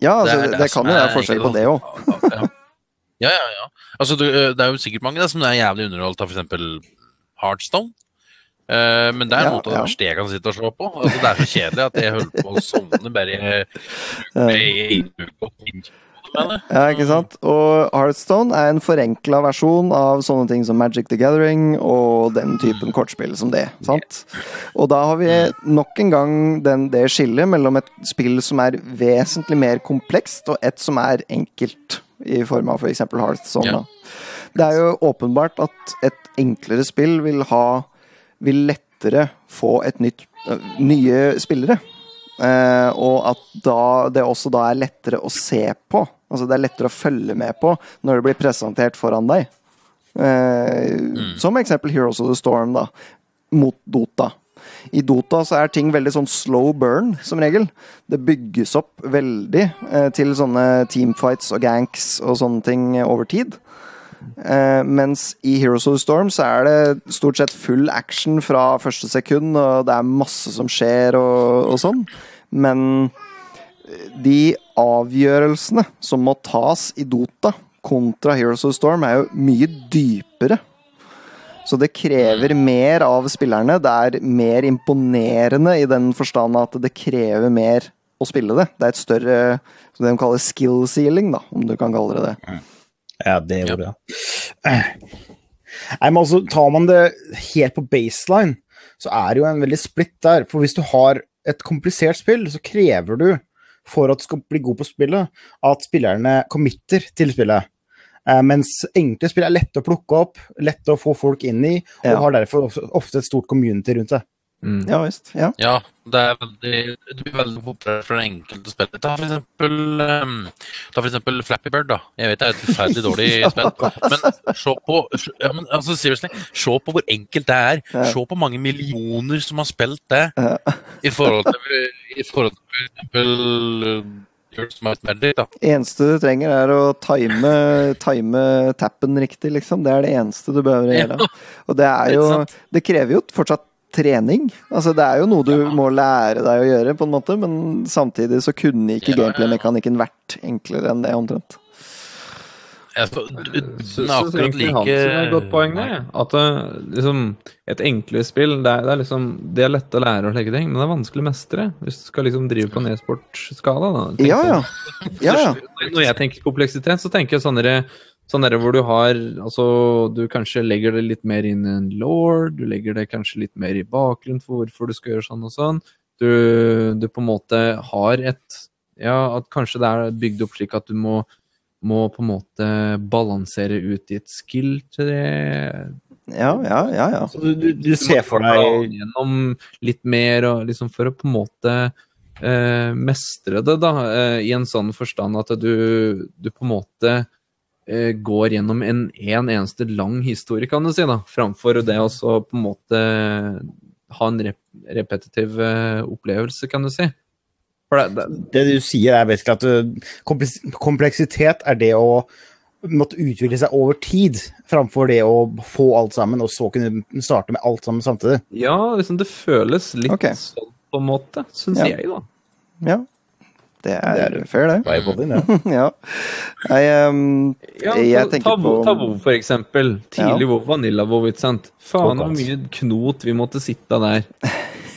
Ja, altså, det, det, det kan jo være er forskjell på det òg. Ja, ja, ja. Altså, du, eh, det er jo sikkert mange da, som er jævlig underholdt av f.eks. Heartstone. Uh, men det er noe av det verste jeg kan sitte og se på. Altså, det er så kjedelig at jeg holder på å sovne bare i- i- i- Ja, ikke sant? Og Heartstone er en forenkla versjon av sånne ting som Magic the Gathering og den typen kortspill som det. sant? Og da har vi nok en gang den, det skillet mellom et spill som er vesentlig mer komplekst, og et som er enkelt, i form av f.eks. For Hearthstone. Ja. Det er jo åpenbart at et enklere spill vil ha vil lettere få et nytt, nye spillere. Eh, og at da, det også da er lettere å se på. Altså det er lettere å følge med på når det blir presentert foran deg. Eh, Som eksempel Heroes of the Storm, da. Mot Dota. I Dota så er ting veldig sånn slow burn, som regel. Det bygges opp veldig eh, til sånne teamfights og ganks og sånne ting over tid. Eh, mens i Heroes of the Storm så er det stort sett full action fra første sekund, og det er masse som skjer og, og sånn. Men de avgjørelsene som må tas i Dota kontra Heroes of the Storm, er jo mye dypere. Så det krever mer av spillerne. Det er mer imponerende i den forstand at det krever mer å spille det. Det er et større som de kaller skill ceiling, da, om du kan kalle det det. Ja, det gjorde det. Nei, men altså, tar man det helt på baseline, så er det jo en veldig splitt der. For hvis du har et komplisert spill, så krever du, for at du skal bli god på spillet, at spillerne committer til spillet. Eh, mens enkle spill er lette å plukke opp, lette å få folk inn i, og Ja. har derfor ofte- et stort community rundt det. Mm. Ja visst. Ja. Ja, det er veldig, det blir veldig populært for den enkelte spillet. Ta for eksempel, um, ta for eksempel Flappy Bird, da. Jeg vet det er et forferdelig dårlig spill, men se på ja, men, altså, seriously, se på hvor enkelt det er. Ja. Se på mange millioner som har spilt det, i forhold til, i forhold til for eksempel da. eneste du trenger, er å time, time tappen riktig, liksom. Det er det eneste du behøver å Ja. gjøre. Og det er jo Det krever jo fortsatt trening. Altså, det er jo noe du må lære deg å gjøre, på en måte, men samtidig så kunne ikke ja. gameplay-mekanikken vært enklere enn det, omtrent. Jeg, så, Jeg den er akkurat like Hansen er et godt poeng der. At liksom, et enklere spill det er, det, er liksom, det er lett å lære og slike ting, men det er vanskelig å mestre hvis du skal liksom drive på en e-sport-skala. da. Ja, ja. sånn. ja, ja. Når jeg tenker kompleksitet, så tenker jeg sånne, sånne der hvor du har Altså, du kanskje legger det litt mer inn i en law, du legger det kanskje litt mer i bakgrunnen for hvorfor du skal gjøre sånn og sånn. Du, du på en måte har et Ja, at kanskje det er bygd opp slik at du må må på en måte balansere ut ditt skill til det. Ja, ja, ja. ja. Så du, du, du ser for deg gjennom litt mer, og liksom for å på en måte eh, mestre det, da, eh, i en sånn forstand at du, du på en måte eh, går gjennom en, en eneste lang historie, kan du si, da, framfor det å så på en måte ha en rep repetitiv eh, opplevelse, kan du si. For det, det, Det du sier, er basically at uh, kompleksitet er det å måtte utvikle seg over tid, framfor det å få alt sammen, og så kunne starte med alt sammen samtidig. ja, liksom det føles litt okay. sånn på en måte, syns Ja. jeg, da. Ja. Det er, fair, det. Vei på din, ja. ja. Nei, um, Ja, Jeg tenker ta, på- ta WoW, for eksempel. Tidlig WoW, Vanilla-WoW, ikke sant. Faen hvor mye knot vi måtte sitte der.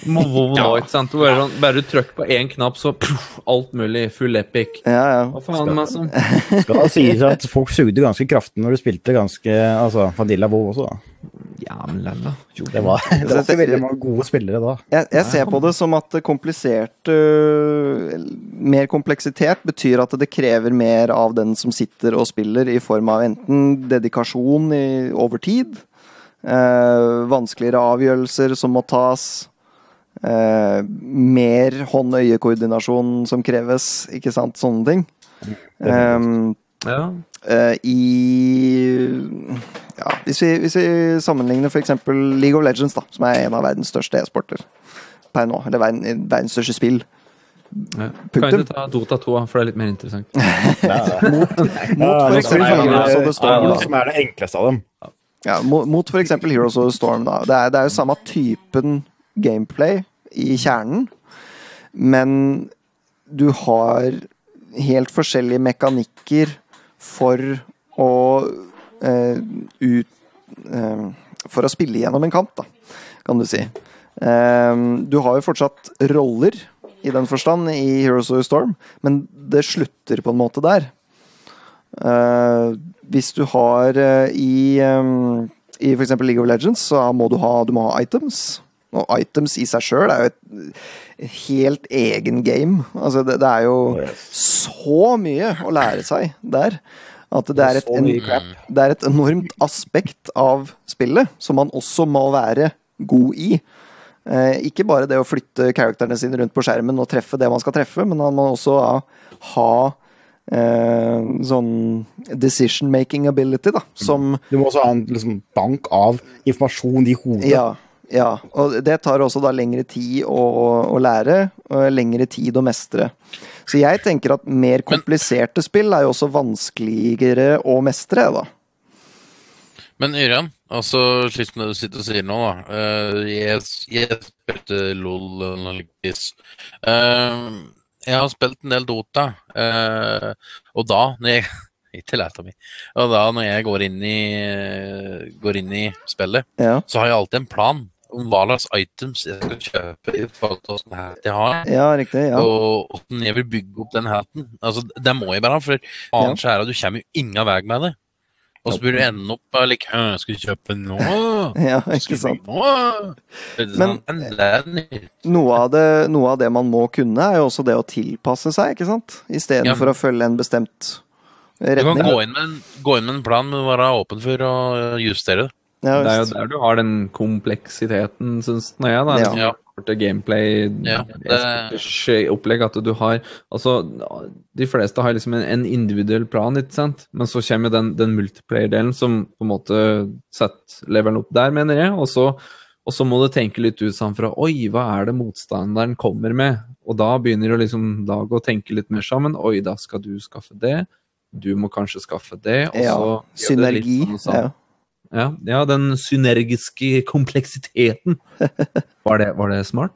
Må WoW nå, ikke sant. Bare, sånn- bare du trykker på én knapp, så pff, alt mulig. Full epic. ja, ja. Hva faen, altså? Skal da sies at folk sugde ganske kraftig når du spilte ganske altså, Fadilla WoW også, da. Ja, men lalla. Jo, Det var, det var ikke veldig mange gode spillere da. Jeg, jeg ser på det som at komplisert uh, Mer kompleksitet betyr at det krever mer av den som sitter og spiller, i form av enten dedikasjon i, over tid, uh, vanskeligere avgjørelser som må tas, eh, mer hånd-øye-koordinasjon som kreves, ikke sant, sånne ting. Um, Ja. eh, I ja, hvis, vi, hvis vi sammenligner f.eks. League of Legends, da, som er en av verdens største e-sporter per nå, eller verden, verdens største spill. ja. Kan ikke ta Dota 2, for det er litt mer interessant. Mot eksempel er Heroes of the Storm. Som er det enkleste av dem. Ja, mot, mot eksempel Heroes of the Storm. Da. Det, er, det er jo samme typen gameplay i kjernen, men du har helt forskjellige mekanikker for å eh, ut eh, For å spille gjennom en kamp, da, kan du si. Eh, du har jo fortsatt roller i den forstand i Heroes of the Storm, men det slutter på en måte der. Eh, hvis du har eh, i, um, i f.eks. League of Legends, så må du ha, du må ha items. Og items i seg sjøl er jo et, helt egen game. Altså, det, det er jo så mye å lære seg der. At det er, et, en, det er et enormt aspekt av spillet som man også må være god i. Eh, ikke bare det å flytte karakterene sine rundt på skjermen og treffe det man skal treffe, men man må også da, ha eh, sånn decision making ability, da, som Du må også ha en liksom, bank av informasjon i hodet. Ja. Ja. Og det tar også da lengre tid å, å lære, og lengre tid å mestre. Så jeg tenker at mer kompliserte spill er jo også vanskeligere å mestre, da. Men Yrjan, altså slik som du sitter og sier nå, da. Uh, jeg, jeg spilte LOL eller Uh. Eh, jeg har spilt en del Dota, uh, og da, når jeg ikke lærte mi. Og da når jeg går inn i, går inn i spillet, Ja, så har jeg alltid en plan hva slags items jeg skal kjøpe i forhold til åssen hat jeg har. ja riktig. Ja. Og åssen jeg vil bygge opp den haten. Altså, det må jeg bare ha, for faen skjæra, du kommer jo ingen vei med det. Og så blir du ende opp med like, «Hæ, Skal du kjøpe nå? ja, ikke sant. Er Men- sånn. Noe av, det, noe av det man må kunne, er jo også det å tilpasse seg, ikke sant? Istedenfor Ja. for å følge en bestemt retning. Du kan gå inn, med en, inn med en plan, men være åpen for å justere det. Ja, Det er jo der du har den kompleksiteten, syns nå jeg. da. Ja. Ja. korte gameplay Ja, det- opplegg at du har Altså, de fleste har liksom en, en individuell plan, ikke sant? Men så kommer jo den, den multiplayer-delen som på en måte setter levelen opp der, mener jeg. Og så, og så må du tenke litt ut sammen fra Oi, hva er det motstanderen kommer med? Og da begynner du liksom laget å tenke litt mer sammen. Oi, da skal du skaffe det. Du må kanskje skaffe det. Og Ja, så gjør det litt Synergi. sånn sånn. Ja. Ja, ja, den synergiske kompleksiteten. Var det, var det smart?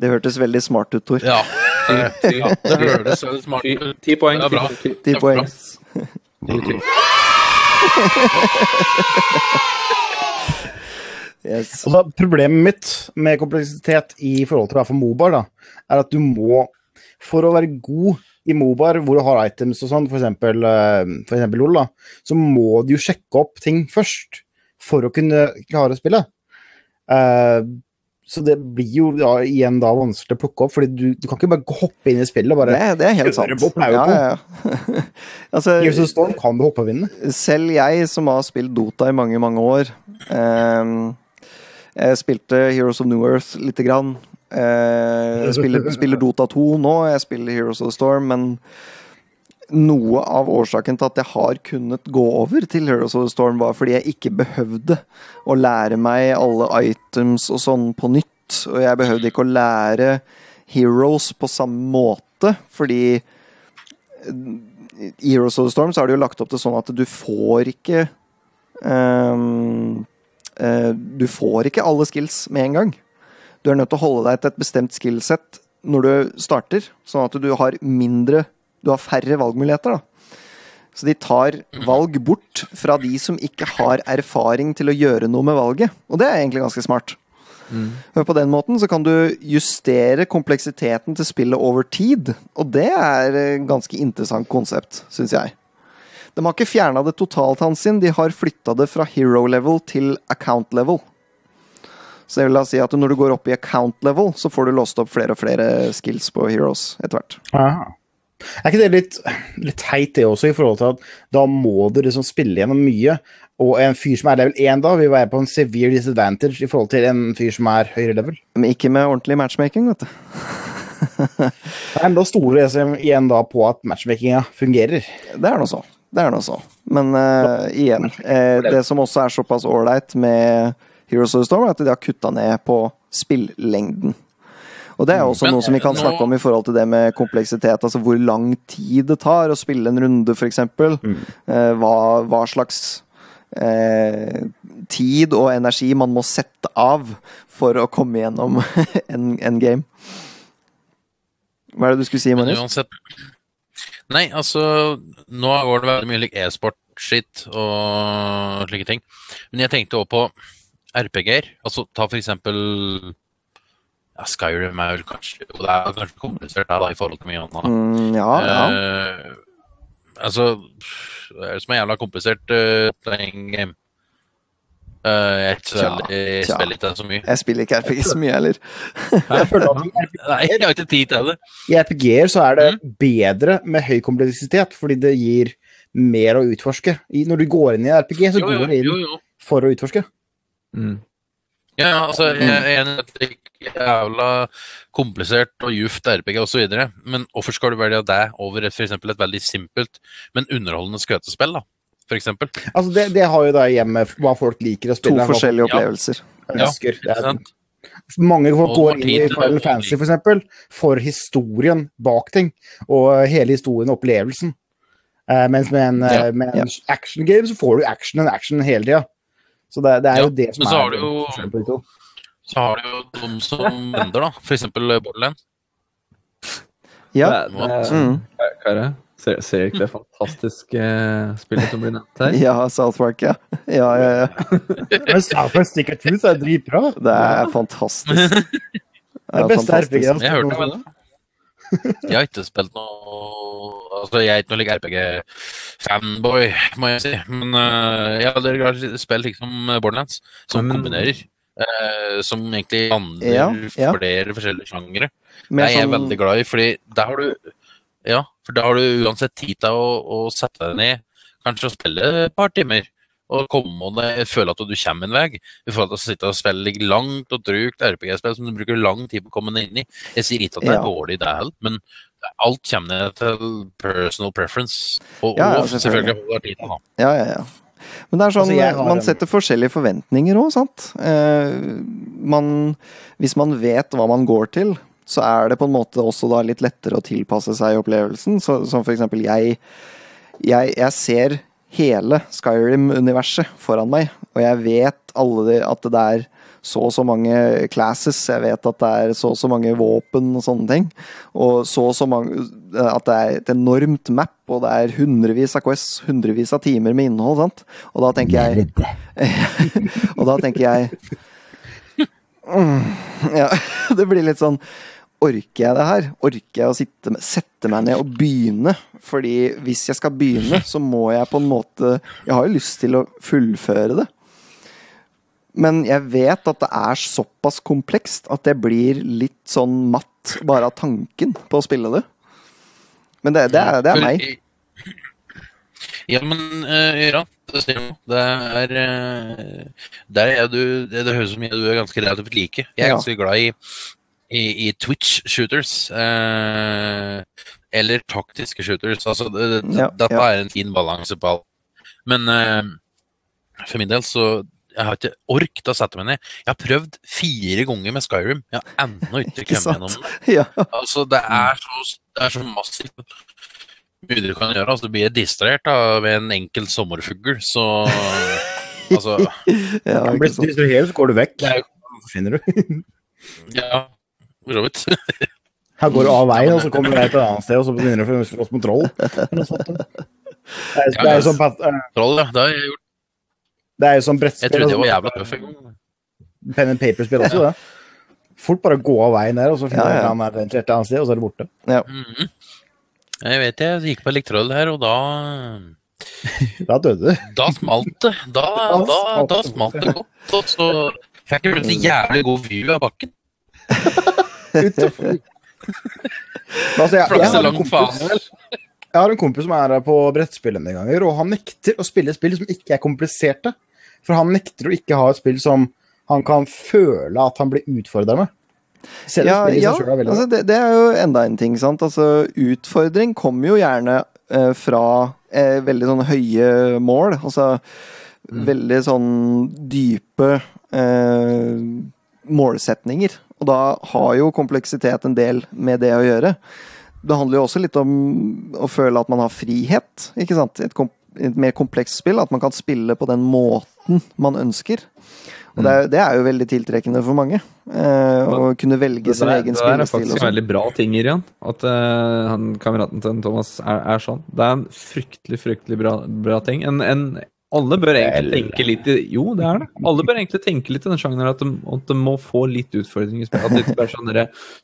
Det hørtes veldig smart ut, Tor. Ja, det, ja, det hørtes veldig smart ut. ti poeng. Det er bra. Ti, poeng. Yes. Altså, problemet mitt med kompleksitet i forhold til å være for Mobar, da, er at du må, for å være god i Mobar, hvor du har items og sånn, for eksempel, eh, for eksempel LOL, da, så må du jo sjekke opp ting først for å kunne klare spillet. Eh, så det blir jo da, igjen da vanskelig å plukke opp, fordi du, du kan ikke bare hoppe inn i spillet og bare Nei, det er helt sant. på, Ja, ja, ja. altså, Gears Storm kan du hoppe og vinne. selv jeg som har spilt Dota i mange, mange år ehm, Jeg spilte Heroes of New Earth lite grann. Eh, jeg spiller, spiller Dota 2 nå, jeg spiller Heroes of the Storm, men noe av årsaken til at jeg har kunnet gå over til Heroes of the Storm, var fordi jeg ikke behøvde å lære meg alle items og sånn på nytt. Og jeg behøvde ikke å lære Heroes på samme måte, fordi i Heroes of the Storm så er det jo lagt opp til sånn at du får ikke um, uh, Du får ikke alle skills med en gang. Du er nødt til å holde deg til et bestemt skillset når du starter, sånn at du har mindre Du har færre valgmuligheter, da. Så de tar valg bort fra de som ikke har erfaring til å gjøre noe med valget. Og det er egentlig ganske smart. Men på den måten så kan du justere kompleksiteten til spillet over tid. Og det er et ganske interessant konsept, syns jeg. De har ikke fjerna det totalt, Hansin. De har flytta det fra hero level til account level. Så jeg vil da si at når du går opp i account level, så får du låst opp flere og flere skills på heroes etter hvert. Er ikke det litt, litt teit, det også, i forhold til at da må du liksom spille gjennom mye, og en fyr som er level 1 da, vil være på en severe disadvantage i forhold til en fyr som er høyere level? Men ikke med ordentlig matchmaking, vet du. Nei, men da stoler jeg igjen da på at matchmakinga fungerer. Det er noe så. Det er noe så. Men uh, igjen, uh, det som også er såpass ålreit med Heroes of the Storm, er at de har kutta ned på spillengden. Og det er også Men, noe som vi kan nå- snakke om i forhold til det med kompleksitet. Altså hvor lang tid det tar å spille en runde, f.eks. Eh, hva, hva slags eh, tid og energi man må sette av for å komme gjennom en, en game. Hva er det du skulle si, Magnus? Uansett Nei, altså Nå går det veldig mye like e-sport-skitt og slike ting. Men jeg tenkte også på RPG-er. Altså ta for eksempel ja, Skyrim er vel kanskje og Det er kanskje komplisert da, i forhold til mye annet. Mm, ja, ja. Uh, altså Det er det som er jævla komplisert uh, game. Eh, jeg er veldig Jeg spiller ikke det så mye. Jeg spiller ikke RPG så mye heller. Jeg føler at Nei, jeg har ikke tid til det. I RPG-er så er det bedre med høy kompleksitet, fordi det gir mer å utforske. I, når du går inn i RPG, så Jo, jo, går du inn jo, jo. for å utforske. Mm. Ja, altså, jeg er enig jævla komplisert og juft RPG osv., men hvorfor skal du velge det over et, for eksempel et veldig simpelt, men underholdende skøtespill, da? For eksempel. Altså, det, det har jo da hjemme hva folk liker å spille. To forskjellige forskjellige Ja. opplevelser. ønsker. ja Ikke er, sant? mange folk går inn i Final Fantasy Fantasy for eksempel, for historien bak ting, og hele historien og opplevelsen. Uh, mens med en, ja, uh, med en ja. action game så får du action and action hele tida. Så det, det er Ja, jo det som er har du jo- forskjellen på de to. Så har du jo de som vender, da. For eksempel Borderlands. Ja. Det, det, Mm. Kare, ser, ser ikke det fantastiske spillet som blir nevnt her? Ja, South Park, ja. Ja, ja, ja. Men Park Stick of Truth er dritbra. Det er fantastisk. Det Det er beste fantastisk. RPG-et. Jeg hørte hørt det. Jeg har ikke spilt noe Altså, jeg er ikke noe like RPG-fanboy, må jeg si. Men uh, jeg har spilt liksom Borderlands, som Men- kombinerer. Uh, som egentlig lander Ja, ja. flere forskjellige sjangere. Det Mer er jeg sånn- veldig glad i, fordi der har du Ja, for da har du uansett tid til å, å sette deg ned, kanskje å spille et par timer. Og kommende, og føle at du kommer en vei, i forhold til å sitte og spille like langt og drukt RPG-spill som du bruker lang tid på å komme deg inn i. Jeg sier ikke at det er Ja. dårlig, det heller, men alt kommer ned til personal preference. Og, Ja, ja, og selvfølgelig. holder tid til det. Ja, ja, ja. Men det er sånn, Altså, man en- setter forskjellige forventninger òg, sant. Eh, man, hvis man vet hva man går til, så er det på en måte også da litt lettere å tilpasse seg opplevelsen. Så, som for eksempel jeg, jeg Jeg ser hele Skyrim-universet foran meg, og jeg vet de, at det er så og så mange classes, jeg vet at det er så og så mange våpen og sånne ting. Og så og så mange At det er et enormt map, og det er hundrevis av quests, hundrevis av timer med innhold, sant. Og da tenker jeg Og da tenker jeg mm, Ja, det blir litt sånn Orker jeg det her? Orker jeg å sitte, sette meg ned og begynne? Fordi hvis jeg skal begynne, så må jeg på en måte Jeg har jo lyst til å fullføre det. Men jeg vet at det er såpass komplekst at jeg blir litt sånn matt bare av tanken på å spille det. Men det, det, er, det er meg. Ja, men uh, det sier noe. Det er uh, Der er du Det, det høres ut som du er ganske relativt like. Jeg er ganske glad i, i, i Twitch-shooters. eh, eller taktiske shooters. Altså, det, Ja, dette ja. er en fin balanse på alt. Men eh, for min del så jeg har ikke orket å sette meg ned. Jeg har prøvd fire ganger med Skyrim. Jeg har ennå ikke kommet gjennom det. Ja. Altså, det er så, det er så massivt mye du kan gjøre. Altså, du blir distrahert av en enkel sommerfugl, så Altså, ja blir sant. distrahert, så går du vekk. det er forsvinner du. Ja, for så vidt. Her går du av veien, og så kommer du deg til et annet sted, og så begynner du å slåss mot troll. Eller. Det er, det er jo sånn, pat- Troll, ja. Det har jeg gjort. det er jo sånn Jeg trodde jeg altså, var jævla tøff en gang. Pen and paper-spill også, det. Fort bare gå av veien der, og så finner du ja. han er et annet sted, og så er det borte. Mhm. Jeg vet jeg gikk på elektroll her, og da Da døde du. Da smalt det. Da, da, da smalt det godt. Og så fikk jeg plutselig jævlig god view av bakken. Altså, jeg, jeg, har en kompis, jeg har en kompis som er her på brettspill en ganger, og han nekter å spille spill som ikke er kompliserte. For han nekter å ikke ha et spill som han kan føle at han blir utfordra med. Selv Ja, ja er altså det, det er jo enda en ting, sant. Altså, utfordring kommer jo gjerne eh, fra eh, veldig sånn høye mål. Altså veldig sånn dype eh, målsetninger. Og da har jo kompleksitet en del med det å gjøre. Det handler jo også litt om å føle at man har frihet, ikke sant. Et, kom et mer komplekst spill. At man kan spille på den måten man ønsker. Og det er, det er jo veldig tiltrekkende for mange. Eh, å kunne velge sin egen det der er spillestil. faktisk en veldig bra ting, Irian. At uh, han, kameraten til Thomas er, er sånn. Det er en fryktelig, fryktelig bra, bra ting. En, en, alle bør egentlig tenke litt i Jo, det er det. Alle bør egentlig tenke litt i den sjangeren at de, at de må få litt utfordringer. At de ikke bare sånn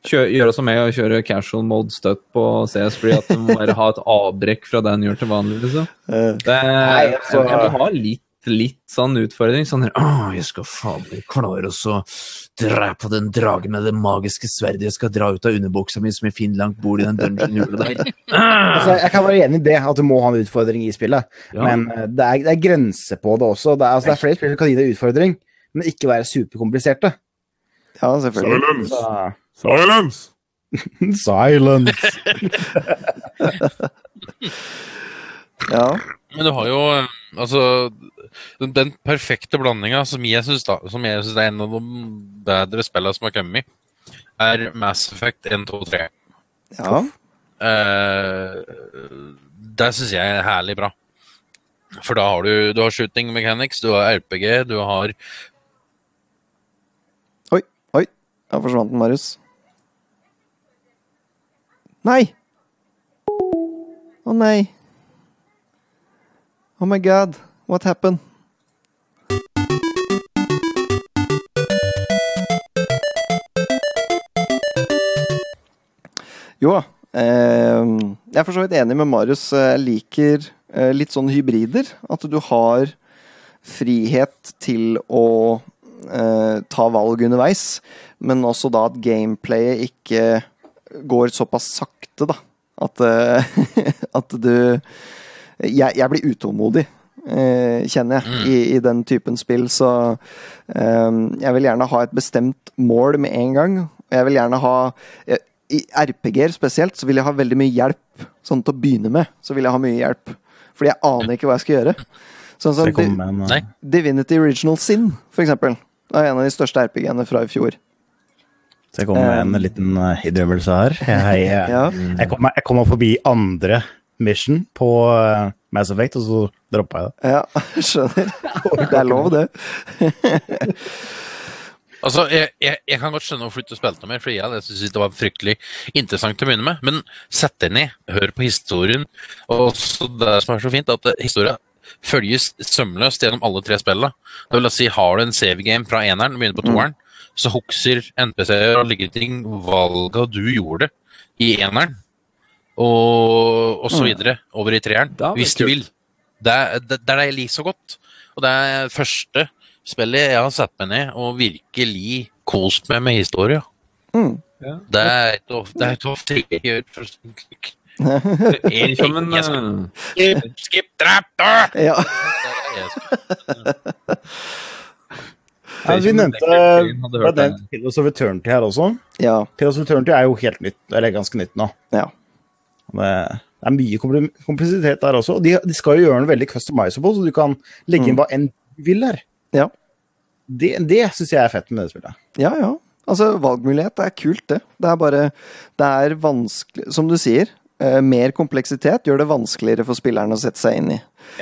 gjøre som meg og kjøre casual mode støtt på CS, Free. at de må bare ha et avbrekk fra det en gjør til vanlig, liksom. Eh, Det, Nei, altså- jeg må ha litt, litt sånn utfordring. Sånn her Å, jeg skal faen meg klare å drepe dra på den dragen med det magiske sverdet. Jeg skal dra ut av underbuksa mi som jeg finner langt bord i den dungeon-hjulet der. Altså, jeg kan være enig i det, at du må ha en utfordring i spillet. Ja. Men eh, det er, det er grenser på det også. Det er, altså, det er flere spill som kan gi deg utfordring, men ikke være superkompliserte. ja, selvfølgelig. Silence! Så, Silence! silence. Ja. Men du har jo eh, altså den, den perfekte blandinga som jeg syns er en av de bedre spillene som har kommet, er Mass Effect 1, 2, 3. ja. Uh, det syns jeg er herlig bra. For da har du, du har shooting mechanics, du har RPG, du har Oi, oi. Da forsvant den, Marius. Nei! Å nei. Oh my god. What happened? Jo da. Eh, jeg er for så vidt enig med Marius. Jeg liker eh, litt sånn hybrider. At du har frihet til å eh, ta valg underveis, men også da at gameplayet ikke går såpass sakte, da. At, eh, at du jeg, jeg blir utålmodig, eh, kjenner jeg, i, i den typen spill. Så eh, jeg vil gjerne ha et bestemt mål med en gang. Jeg vil gjerne ha eh, I RPG-er spesielt så vil jeg ha veldig mye hjelp. Sånn til å begynne med, så vil jeg ha mye hjelp. Fordi jeg aner ikke hva jeg skal gjøre. Sånn som en, eh, Divinity Original Sin, for eksempel. Det er en av de største RPG-ene fra i fjor. Så jeg kommer med en liten uh, innrømmelse her. Jeg, jeg, Ja. jeg, kom, jeg kom forbi andre mission på eh, Mass Effect, og så droppa jeg det. Ja, skjønner. Det er lov, det. Altså, jeg, jeg, jeg kan godt skjønne ikke spilte mer, for jeg synes det var fryktelig interessant til å begynne med. Men sett deg ned, hør på historien. Og så det som er så fint, at historien følges sømløst gjennom alle tre spillene. Det vil si, har du en save-game fra eneren, begynner på toeren, så hokser NPC-er og ligger ting valga du gjorde i eneren, og, og så videre over i treeren, hvis du vil. Det det, det er det jeg liker så godt. Og det er første spillet jeg har satt meg ned og virkelig kost meg med historie. Mm. Ja. Det er et det er ofte jeg gjør for Jeg- Som en, Skip, skip, drap, da! Ja. Er vi nevnte hørt nevnt Pillars of Eternity her også. ja. Pillows of Eternity er jo helt nytt, eller ganske nytt nå. ja. Det, det er mye kompleksitet der også. og De, de skal jo gjøre den veldig customizable, så du kan legge inn hva enn du vil her. Ja. Det, det syns jeg er fett med det spillet. Ja, ja. Altså, valgmulighet er kult, det. Det er bare Det er vanskelig Som du sier, eh, mer kompleksitet gjør det vanskeligere for spilleren å sette seg inn i.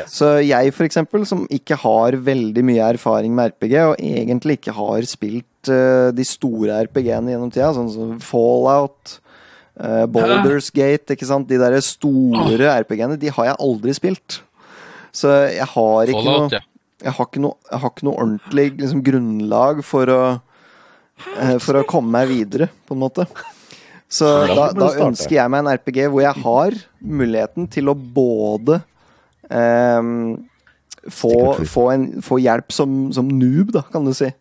Så jeg, for eksempel, som ikke har veldig mye erfaring med RPG, og egentlig ikke har spilt eh, de store RPG-ene gjennom tida, sånn som Fallout, uh, Boulders Gate, ikke sant, de der store RPG-ene, de har jeg aldri spilt. Så jeg har ikke Fallout, noe ja. Jeg har ikke noe, jeg har ikke noe ordentlig liksom, grunnlag for å eh, For å komme meg videre, på en måte. Så da, da ønsker jeg meg en RPG hvor jeg har muligheten til å både eh, få, få, en, få hjelp som, som noob, da, kan du si.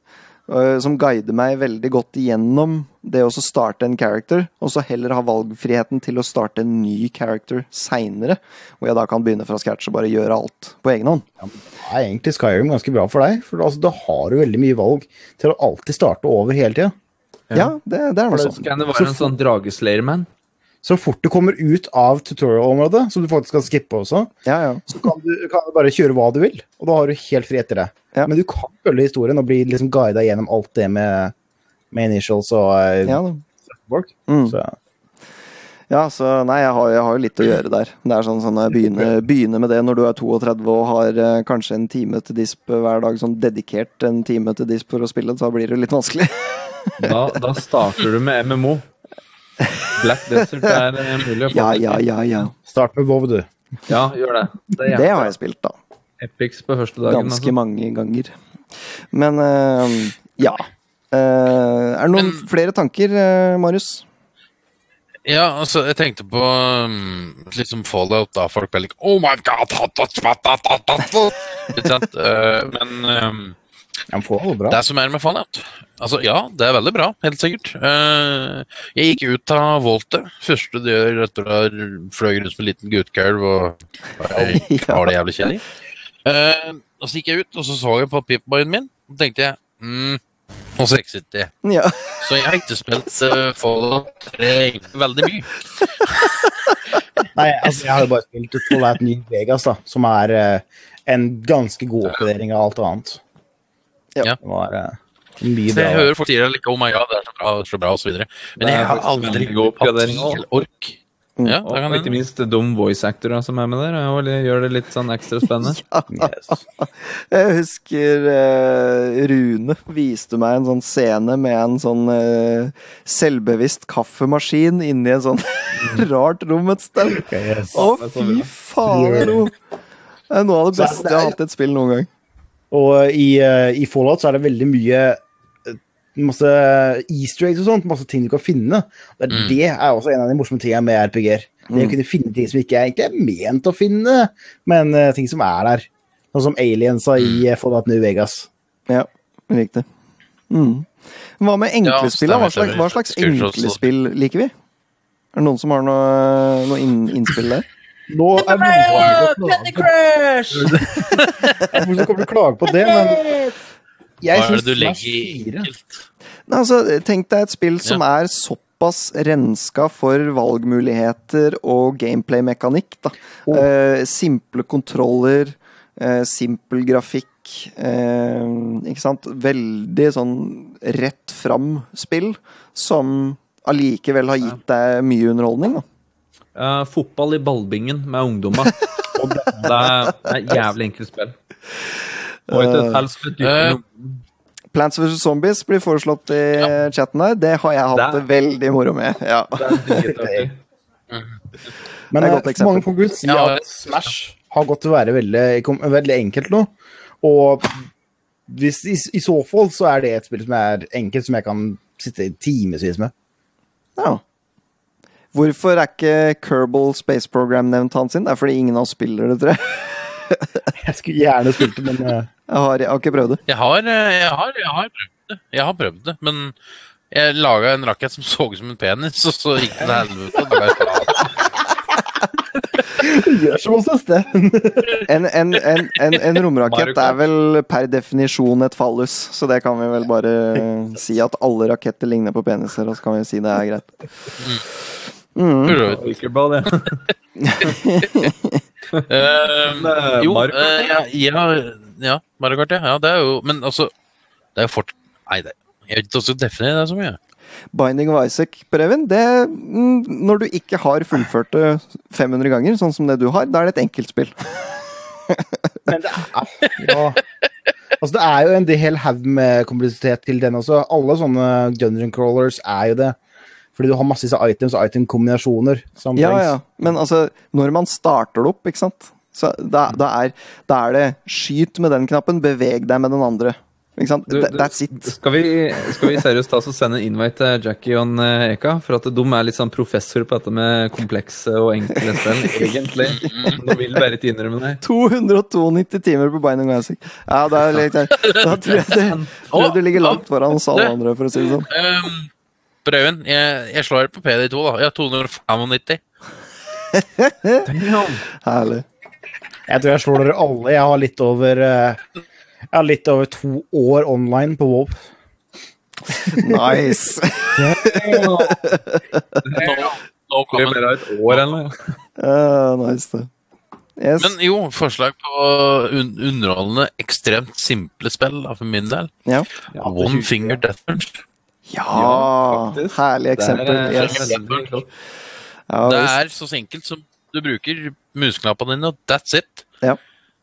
Eh, Som guider meg veldig godt igjennom det å starte en character, og så heller ha valgfriheten til å starte en ny character seinere. Hvor jeg da kan begynne fra scratch og bare gjøre alt på egen hånd. Det er egentlig Skyrim ganske bra for deg, for altså, da har du veldig mye valg til å alltid starte over hele tida. Ja, det, det er noe Så sånn. kan det være en sånn drageslayerman. Så fort du kommer ut av tutorial-området, som du faktisk kan skippe også, Ja, ja. så kan du, kan du bare kjøre hva du vil, og da har du helt fri etter det. Ja. Men du kan følge historien og bli liksom guida gjennom alt det med, med initials og eh, ja work. Mm. Så, Ja, så nei, jeg har, jeg har jo litt å gjøre der. Det er sånn, sånn jeg begynner, begynner med det når du er 32 og har eh, kanskje en time til disp hver dag, sånn dedikert en time til disp for å spille, så blir det litt vanskelig. Da, da starter du med MMO. Black Desert er eh, mulig å få Ja, til. ja, ja, ja. start med WoW, du. Ja, gjør det. Det, Det har jeg spilt, da. Epics på første dagen. Ganske altså. mange ganger. Men uh, ja. Uh, er det noen Men- flere tanker, uh, Marius? Ja, altså, jeg tenkte på um, liksom Fallout, da folk ble like Oh my god! Hot, hot, hot, hot, hot, hot. Ikke sant? Men um, Ja, men Fallout er bra. det som er med Fallout Altså, ja, det er veldig bra, helt sikkert. Eh, jeg gikk ut av voltet. Første du gjør etter å ha fløyet rundt som en liten guttekalv og bare har det jævlig kjedelig. Eh, og så gikk jeg ut, og så så jeg på pipboyen min, og tenkte jeg mm, Og så exitet jeg. Ja. Så jeg har ikke spilt uh, Fallout 3 veldig mye. Nei, altså, jeg har jo bare spilt Fallout New Vegas, da, som er uh, en ganske god oppgradering av alt annet. Ja. Ja. Det var uh, mye Så jeg bra. hører folk sier like, oh my god, det er så bra, så bra, og så videre. Men jeg har aldri gått hatt ork. Ja, det Og kan ikke hende. minst dum voice actorer som er med der. og gjør det litt sånn ekstra spennende. Yes. Jeg husker uh, Rune viste meg en sånn scene med en sånn uh, selvbevisst kaffemaskin inni et sånn rart rom et sted. Yes. Å, fy faen! Ro. Det er noe av det beste jeg har hatt i et spill noen gang. Og i, uh, i Fallout så er det veldig mye Masse easter eggs og sånt, masse ting du kan finne. Det, er, det er også en av de morsomme tingene med RPG-er. Det å kunne finne ting som ikke egentlig er ment å finne, men uh, ting som er der. Sånn som aliensa i uh, Fallout New Vegas. Ja, riktig. Mm. Hva med enklespill? da? hva, slags, hva slags enklespill liker vi? Er det noen som har noe, noe inn, innspill der? Nå er Candy Crush! Kommer til å klage på det, men jeg Hva er det du legger i 4 enkelt? Nei, altså, tenk deg et spill som er såpass renska for valgmuligheter og gameplay-mekanikk. da. Oh. Eh, simple kontroller, eh, simpel grafikk. Eh, ikke sant? Veldig sånn rett fram-spill som allikevel har gitt deg mye underholdning. da. Uh, fotball i ballbingen med ungdommer. Og det, det er jævlig enkelt spill. Eh, dypere. Plants vs. Zombies blir foreslått i chatten her. Det har jeg hatt Det det veldig moro med. Ja. Er. Men Det er et eh, godt eksempel. mange folk vil si Ja, at Smash har gått til å være veldig, veldig enkelt nå. Og hvis, i, i så fall så er det et spill som er enkelt, som jeg kan sitte i timevis med. Ja. Hvorfor er ikke Kerbal Space Program nevnt hans sin? Det er fordi ingen av oss spiller det, tror jeg. Jeg skulle gjerne spilt det, men eh, Jeg har, jeg har ikke prøvd det. Jeg har, eh, jeg, har, jeg har prøvd det. Jeg har prøvd det, men jeg laga en rakett som så ut som en penis, og så gikk det til helvete. det gjør som hos oss det. En, en, en, en, en romrakett er vel per definisjon et fallus, så det kan vi vel bare si at alle raketter ligner på peniser, og så kan vi si det er greit. Mm. Så vidt. Pokerball, ja. Eh, jo, uh, jeg, jeg ja, ja, Mario Kart, ja. ja. Det er jo Men altså Det er jo fort... Nei, det, jeg vet ikke hvordan jeg skal definere det så mye. Binding of Isaac, Preben, det mm, Når du ikke har fullført det 500 ganger, sånn som det du har, da er det et enkeltspill. Men det er ja. Altså, det er jo en del haug med kompleksitet til den også. Alle sånne dungeon crawlers er jo det. Fordi du har masse disse items og item-kombinasjoner. Ja, ja. Men altså, når man starter det opp, ikke sant Så da, da, er, da er det skyt med den knappen, beveg deg med den andre. Ikke sant? Du- du- That's it. Skal vi, skal vi seriøst ta oss og sende invite til Jackie og eh, Eka? For at de er litt sånn professor på dette med komplekse og enkle spill, egentlig. De vil bare ikke innrømme det. 292 timer på Binding of Ja, det er litt, da tror jeg, det, tror jeg du ligger langt foran oss alle andre, for å si det sånn. Um, Prøven, jeg, jeg slår på PD2, da. Jeg har 295. Herlig. Jeg tror jeg slår dere alle. Jeg har litt over eh, Jeg har litt over to år online på WoW. Nice. Nå no Det blir mer av et år eller noe. Nice, det. Yes. Men jo, forslag på un underholdende, ekstremt simple spill da, for min del. ja. One Finger Death Punch. ja, ja herlig eksempel. Det er, Yes. Ja, Det er så enkelt som du bruker museknappene dine, og that's it. Ja.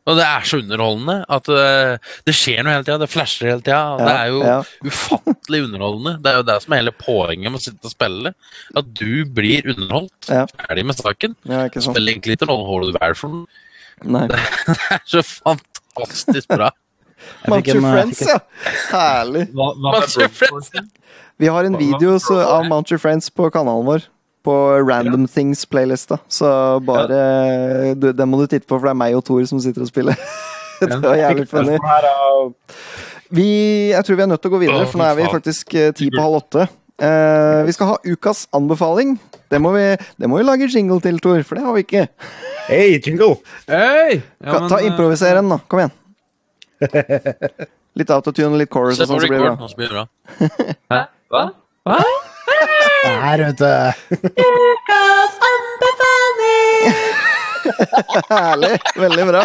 Og det er så underholdende at eh, det skjer noe hele tida. Det flasher hele tida. Ja, Det er jo ja. ufattelig underholdende. Det er jo det som er hele poenget med å sitte og spille. At du blir underholdt. Ja. Ferdig med saken. ja, ikke sant. Spiller egentlig ikke noen rolle du er for noe. Nei. Det er så fantastisk bra. Match Your eh, Friends, ja. Herlig. Match your Friends, Vi har en video så, av Match Your Friends på kanalen vår. På Random Things-playlista. Så bare du, Den må du titte på, for det er meg og Thor som sitter og spiller. det var jævlig funny. jeg tror vi er nødt til å gå videre, for nå er vi faktisk eh, ti på halv åtte. Uh, vi skal ha ukas anbefaling. Det må, vi, det må vi lage jingle til, Tor, for det har vi ikke. Hei, jingle! Hey. Ja, men, Ta eh, Improviser en, da. Kom igjen. Litt autotune og litt chorus og sånn, så blir det bra. Hæ? Hva? blir det her, vet du. Ukas anbefaling! Herlig! Veldig bra.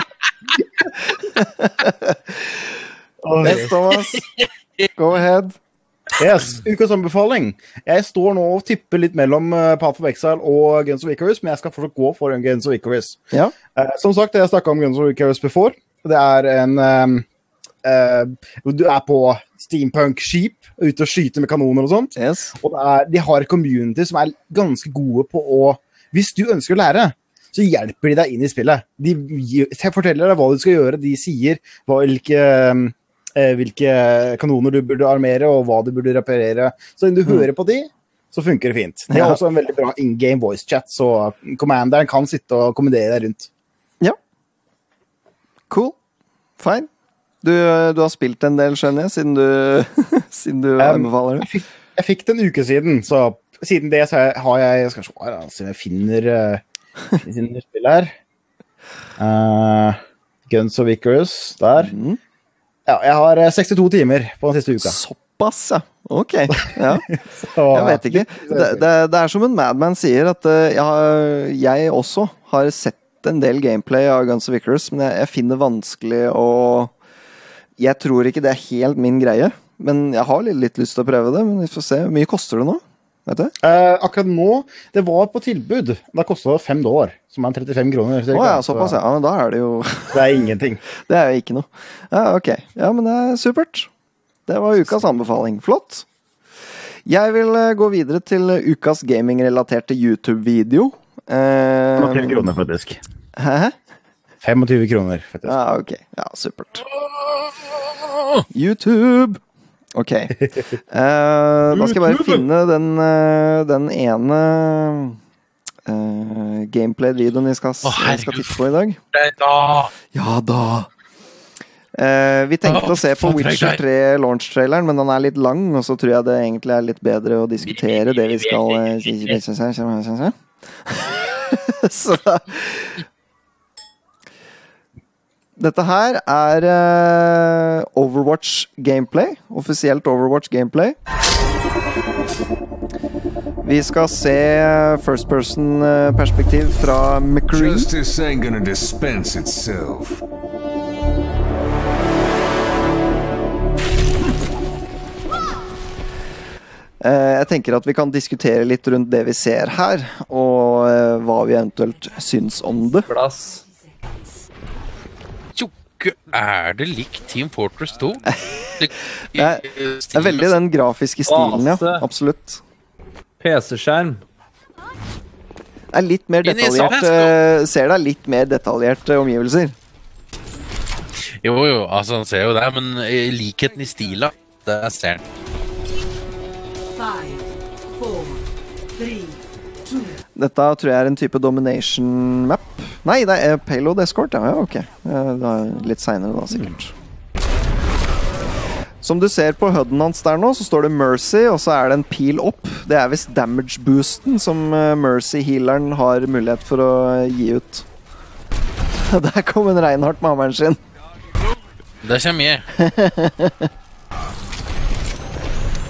Yes, Thomas. Go ahead. Yes, Ukas anbefaling. Jeg står nå og tipper litt mellom uh, Path of Exile og Guns of Icarus, men jeg skal fortsatt gå for en Guns of Icarus. Ja. Uh, som sagt, jeg snakka om Guns of Icarus before. Det er en um, uh, Du er på steampunk-skip, ute og skyter med kanoner og sånt. Yes. Og er, de har community som er ganske gode på å Hvis du ønsker å lære, så hjelper de deg inn i spillet. De forteller deg hva du skal gjøre, de sier hva, hvilke, eh, hvilke kanoner du burde armere, og hva du burde reparere. Så når du hører på de, så funker det fint. De har Ja. også en veldig bra in game voice chat, så commanderen kan sitte og kommandere deg rundt. Ja. Cool. Fine. Du, du har spilt en del, skjønner jeg, siden du, siden du anbefaler det. Jeg fikk, jeg fikk det en uke siden, så siden det så har jeg Skal vi se her, se jeg finner uh, finner spillet her. Uh, Guns of Icarus, der. Mm. Ja, jeg har eh, 62 timer på den siste uka. Såpass, ja. Ok. Ja. Jeg vet ikke. Det, det, det er som en Madman sier, at eh, jeg, jeg også har sett en del gameplay av Guns of Icarus, men jeg, jeg finner vanskelig å Jeg tror ikke det er helt min greie, men jeg har litt, litt lyst til å prøve det. Men vi får se. Hvor mye koster det nå? Vet du? Eh, akkurat nå Det var på tilbud. Da kosta det 5 dollar, som er 35 kroner. Å cirka. ja, såpass, ja. Men da er det jo det er ingenting. Det er jo ikke noe. Ja, ok. Ja, men det er supert. Det var ukas anbefaling. Flott. Jeg vil eh, gå videre til ukas gamingrelaterte YouTube-video. Eh, 25 kroner, faktisk. Hæ? 25 kroner, faktisk. Ja, ok. Ja, supert. YouTube! Ok. Uh, da skal jeg bare finne den, eh, den ene uh, gameplay-videoen vi skal, skal titte på i dag. Da. Ja da! Uh, vi tenkte Å, å se på Witcher 3 launch-traileren, men den er litt lang, og så tror jeg det egentlig er litt bedre å diskutere det vi skal uh, Så Dette her er uh, Overwatch gameplay. Offisielt Overwatch gameplay. Vi skal se first person-perspektiv fra McCree. Justice ain't gonna dispense itself. Eh, Jeg tenker at vi kan diskutere litt rundt det vi ser her, og eh, hva vi eventuelt syns om det. Glass. Er det likt Team Fortress 2? Lik- Det er- Det er veldig den grafiske stilen, ja. Absolutt. PC-skjerm. Det er litt mer detaljert eh, Ser deg litt mer detaljerte omgivelser. Jo, jo, altså han ser jo det, men likheten i stila, det ser han. Dette tror jeg er en type domination map. Nei, det er payload escort, ja. ja ok. Det litt seinere, da, sikkert. Som du ser på HUD-en hans der nå, så står det Mercy, og så er det en pil opp. Det er visst damage-boosten som eh, Mercy-healeren har mulighet for å eh, gi ut. Der kom en Reinhardt med hammeren sin. Der kommer jeg.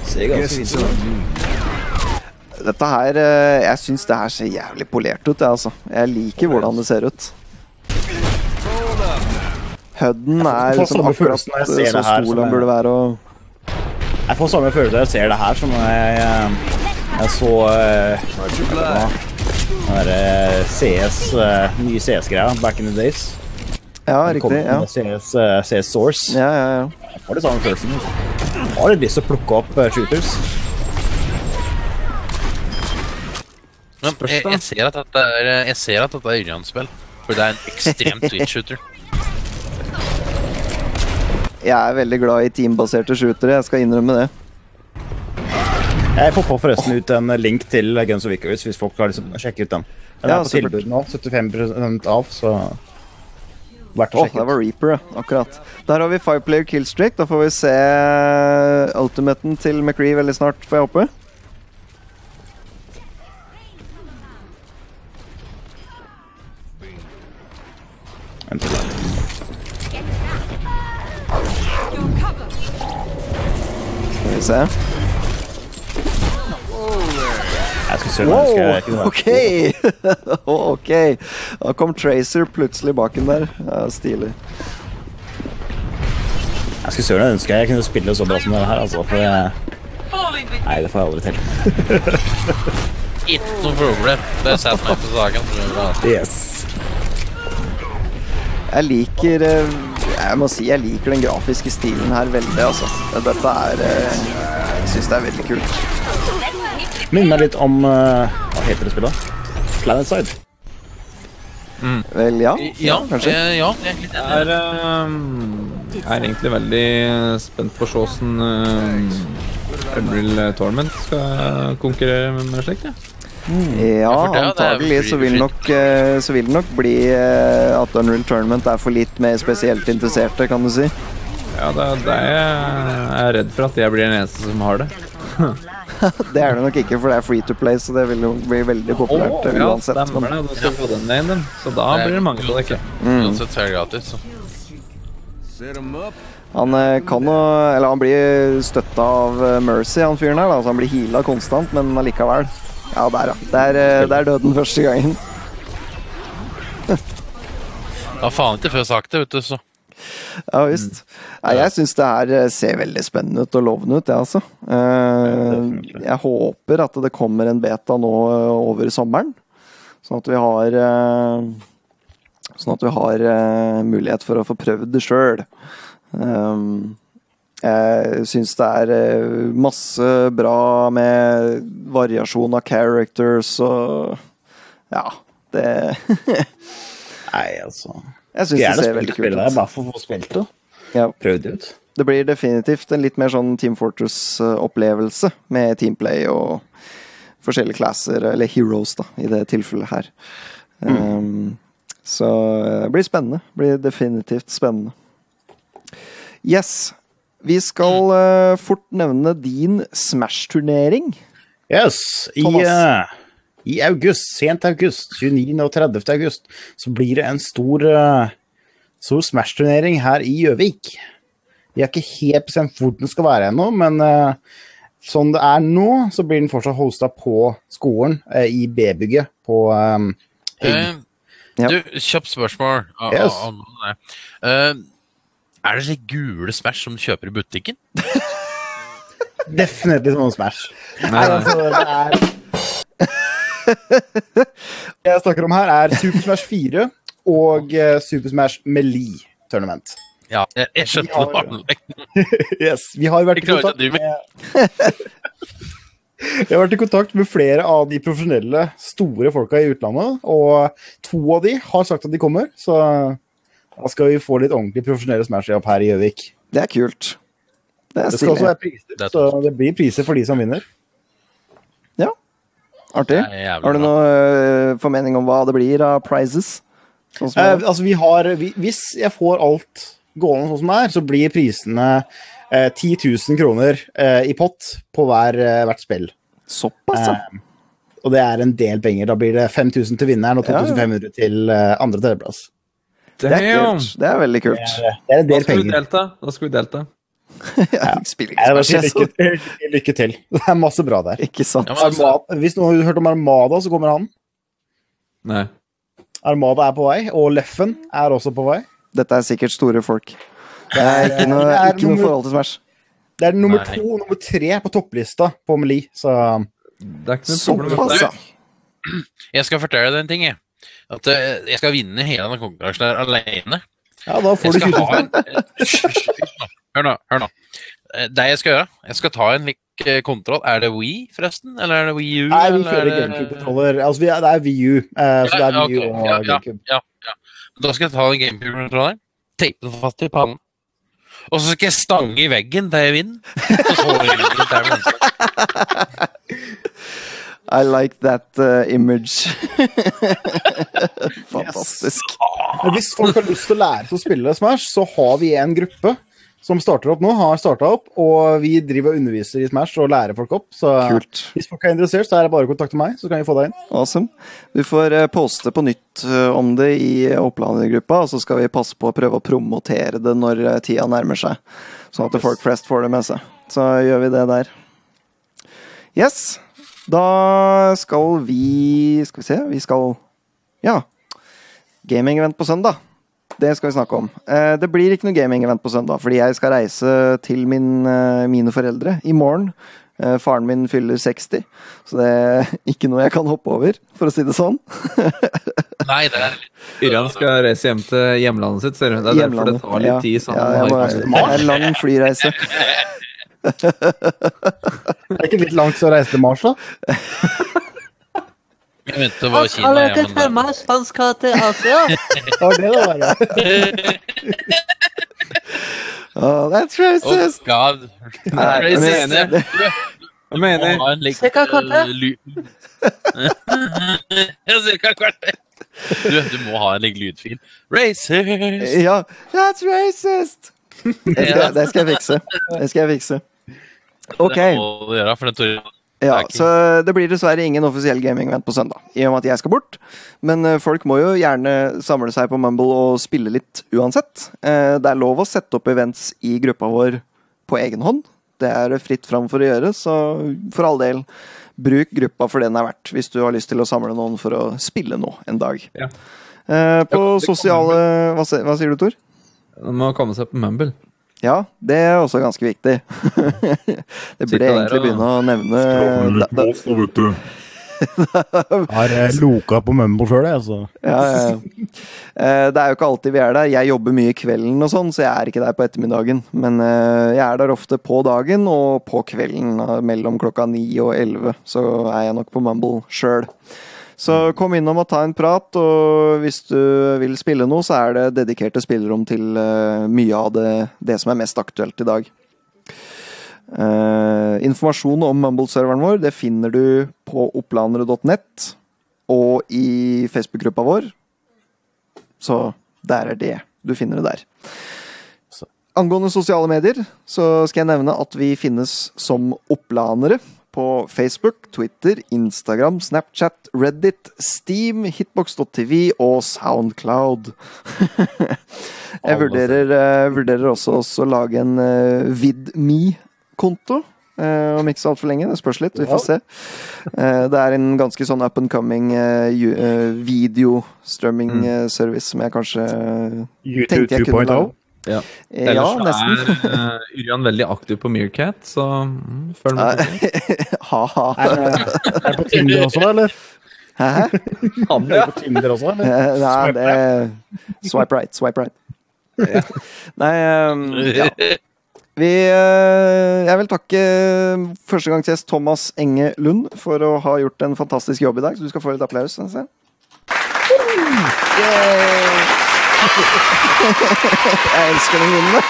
Ser ganske me. Dette her eh, Jeg syns det her ser jævlig polert ut, jeg, altså. Jeg liker hvordan det ser ut. HUD-en er liksom akkurat jeg så stor den burde være. Og Jeg får samme følelse når jeg ser det her som jeg, jeg, jeg så eh, den der, eh, CS, eh, nye CS-greia back in the days. ja, riktig. Ja. CS, eh, CS Source. Ja, ja, ja. Jeg får det samme følelsen. altså. Har litt lyst til å plukke opp eh, shooters. Men jeg, jeg ser at dette er, jeg ser at dette er Ørjan-spill. For det er en ekstremt twitch-shooter. Jeg er veldig glad i teambaserte shootere, jeg skal innrømme det. Jeg poppa forresten ut en link til Guns of Wickers hvis folk har liksom sjekket ut den. Den Ja, er på tilbud nå. 75% av, så verdt å Åh, sjekke det ut. var Reaper. Akkurat. Der har vi five player killstreak. Da får vi se ultimaten til McCree veldig snart, får jeg håpe. Vent. Skal vi se. Jeg skal søren ønske jeg vært OK! OK. Da kom Tracer plutselig baken der. Ja, Stilig. Jeg skulle søren ønske jeg kunne spille så bra som det her, altså. For jeg... Nei, det får jeg aldri til. Ikke noe problem. Det setter meg på saken. Yes. Jeg liker eh, Jeg må si jeg liker den grafiske stilen her veldig, altså. Dette er eh, Jeg syns det er veldig kult. Minner meg litt om eh, Hva heter det spillet? Planetside. Vel, ja. Ja, kanskje. ja, jeg er Jeg er, ehm, er egentlig veldig spent på å se åssen Unreal Torment skal konkurrere med, med slikt. Ja. Ja, ja er antagelig så vil, nok, eh, så vil det nok bli eh, at Unreal Tournament er for litt mer spesielt interesserte, kan du si. Ja, det, det er jeg er redd for at jeg blir den eneste som har det. Det er det nok ikke, for det er free to play, så det vil jo bli veldig populært oh, ja, uansett. stemmer det. Da skal få den veien. Så da Det blir det mange av dere. Uansett så er det gratis. Så. Han kan jo Eller han blir støtta av Mercy, han fyren her, da, så han blir heala konstant, men allikevel. Ja, der, ja. Der, eh, der døde den første gangen. Ja, faen ikke før sagt det, vet du, så. Ja visst. Ja, jeg syns det her eh, ser veldig spennende ut og lovende ut, jeg, altså. Eh, jeg håper at det kommer en beta nå over sommeren, sånn at vi har Sånn at vi har mulighet for å få prøvd det sjøl. Jeg syns det er eh, masse bra med variasjon av characters og Ja, det Nei, altså. Jeg syns det ser veldig kult ut. bare for å få spilt det. Ja. Prøvd det ut. Det blir definitivt en litt mer sånn Team Fortress-opplevelse med teamplay og forskjellige classer, eller heroes, da, i det tilfellet her. Um, så det blir spennende. Det blir definitivt spennende. Yes. Vi skal uh, fort nevne din Smash-turnering. Yes, i, Thomas. eh, i august, sent august, 29. og 30. august, så blir det en stor, uh, stor Smash-turnering her i Gjøvik. Vi har ikke helt bestemt hvor den skal være ennå, men sånn det er nå, så blir den fortsatt hosta på skolen, i B-bygget på um, Ja. Du, kjapt spørsmål. av- Yes. av- av det. Eh, er det slik gule Smash som du kjøper i butikken? Definitivt noen Smash. Nei, Nei, altså, det er Det jeg snakker om her, er Super Smash 4 og eh, Super Smash Melee Tournament. Ja, jeg, jeg skjønte Vi har- det var. Yes, vi har vært i kontakt med Jeg har vært i kontakt med flere av de profesjonelle, store folka i utlandet, og to av de har sagt at de kommer, så da skal vi få litt ordentlig profesjonelle smash-up her i Gjøvik. Det er kult. Det er Det skal også stilig. være priser, Det så det blir priser for de som vinner. Ja. Artig. Har du noen øh, formening om hva det blir av prizes? Sånn som Eh, altså vi har, vi, hvis jeg får alt gående sånn som det er, så blir prisene eh, 10 000 kroner eh, i pott på hver, eh, hvert spill. Såpass, ja. Eh, og det er en del penger. Da blir det 5000 til vinneren og Ja, ja. til eh, andre tredjeplass. Det er kult. Det er veldig kult. Det er, det er en Da del skal vi penger. delta. Da skal vi delta. ja, spiller Jeg ikke vil si lykke, lykke til. Det er masse bra der. Ikke sant? Ja, altså, hvis noen har hørt om Armada, så kommer han. Nei. Armada er på vei, og Leffen er også på vei. Dette er sikkert store folk. Det er ikke noe, er ikke noe nummer- forhold til Smash. Det er nummer Nei. to og nummer tre på topplista på Meli, så er Såpass, ja. jeg skal fortelle deg en ting, jeg. At eh, jeg skal vinne hele denne konkurransen her alene. ja, da får du Jeg 20 skal ha 000. en Hysj, hysj, hysj nå. Hør nå. hør nå. Eh, Det jeg skal gjøre Jeg skal ta en lik eh, kontroll. Er det Wii, forresten? Eller er det Wii U? Nei, vi er kjører GameCube-kontroller. Altså, det er Wii U. så det er Ja, U og ja, ja, ja, ja. Da skal jeg ta en GameCube-kontroller, tape den fast i pannen, og så skal jeg stange i veggen der jeg vinner. Og så vinner jeg der. I like that uh, image. Fantastisk. Yes. hvis folk har lyst til å lære seg å spille Smash, så har vi en gruppe som starter opp nå, har starta opp, og vi driver og underviser i Smash og lærer folk opp. Så Kult. hvis folk er interessert, så er det bare å kontakte meg, så kan vi få deg inn. Awesome. Vi får eh, poste på nytt eh, om det i Opplandet-gruppa, og så skal vi passe på å prøve å promotere det når eh, tida nærmer seg. Sånn at folk flest får det med seg. Så gjør vi det der. Yes. Da skal vi Skal vi se, vi skal Ja. Gaming-event på søndag. Det skal vi snakke om. Eh, Det blir ikke noe gaming-event på søndag, fordi jeg skal reise til min, eh, mine foreldre i morgen. Eh, Faren min fyller 60, så det er ikke noe jeg kan hoppe over, for å si det sånn. Nei, det er Yrjan skal reise hjem til hjemlandet sitt, ser du. Det er derfor det tar litt tid. Sånn. Ja, jeg må, det er en lang flyreise. Det er ikke litt langt å reise til Mars, da? Jeg mente det var Kina. Han skal til Asia. Det var det det. Oh, that's oh racist! god. Nei, Racist. jeg mener- Jeg kvarter. Må ha en lik- jeg kalte. eh, ly- Jeg ser hva kvart du, du må ha en lik lydfil. Racist! Ja, that's racist! Det skal, det skal jeg fikse. Det skal jeg fikse. Ok. Det må du gjøre, for den tror Ja, så det blir dessverre ingen offisiell gaming-event på søndag, i og med at jeg skal bort. Men eh, folk må jo gjerne samle seg på Mumble og spille litt uansett. Eh, Det er lov å sette opp events i gruppa vår på egen hånd. Det er fritt fram for å gjøre, så for all del, bruk gruppa for det den er verdt, hvis du har lyst til å samle noen for å spille noe en dag. Ja. Eh, På sosiale hva sier du, Tor? Man må komme seg på Mumble. Ja, det er også ganske viktig. det burde jeg egentlig og begynne å nevne litt da, med oss, da, vet du. Har jeg loka på Mumble før det, altså. ja, ja. Eh, Det er jo ikke alltid vi er der. Jeg jobber mye i kvelden, og sånn, så jeg er ikke der på ettermiddagen. Men eh, jeg er der ofte på dagen og på kvelden. eh, Mellom klokka ni og elleve så er jeg nok på Mumble sjøl. Så kom innom og ta en prat, og hvis du vil spille noe, så er det dedikerte spillerom til eh, mye av det, det som er mest aktuelt i dag. Uh, informasjon om Mumble-serveren vår det finner du på opplandere.nett og i Facebook-gruppa vår. Så der er det. Du finner det der. Angående sosiale medier så skal jeg nevne at vi finnes som opplanere på Facebook, Twitter, Instagram, Snapchat, Reddit, Steam, Hitbox.tv og Soundcloud. jeg vurderer, uh, vurderer også, å lage en uh, VidMe-konto. Uh, om ikke så altfor lenge. Det spørs litt. Vi får se. Uh, det er en ganske sånn up and coming uh, video-strømming-service som jeg kanskje tenkte jeg kunne 2.0. lage. Ja. Ja, Ellers så nesten. er uh, Urian veldig aktiv på Meerkat, så mm, følg med. Ha-ha. Er det er det på Tinder også, eller? Hæ? Er det på Tinder også, eller? Eh, Nei, det Swipe right, swipe right. Nei um, ja. Vi eh, Jeg vil takke førstegangsgjest Thomas Enge Lund for å ha gjort en fantastisk jobb i dag, så du skal få litt applaus. Yay! Jeg elsker den lyden,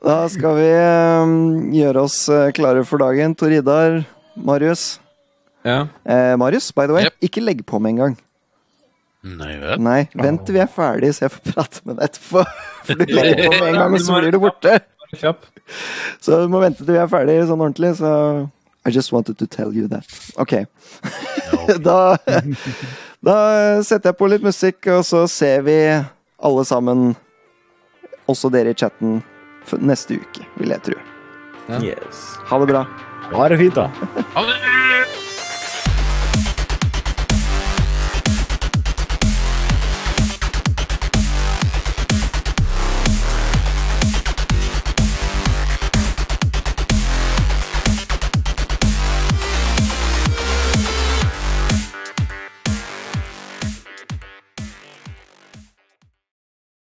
Da skal vi eh, gjøre oss eh, klare for dagen. Tor Idar, Marius. Ja. Eh, Marius, by the way, Yep. ikke legg på med en gang. Nei vel. Nei, vent til vi er ferdige, så jeg får prate med deg etterpå. For du legger på med en gang, og så blir du borte. Så du må vente til vi er ferdige sånn ordentlig, så I just wanted to tell you that. Ok. da, da setter jeg på litt musikk, og så ser vi alle sammen, også dere i chatten, neste uke, vil jeg tro. Yes. Ha det bra. Ha det fint, da. Ha det!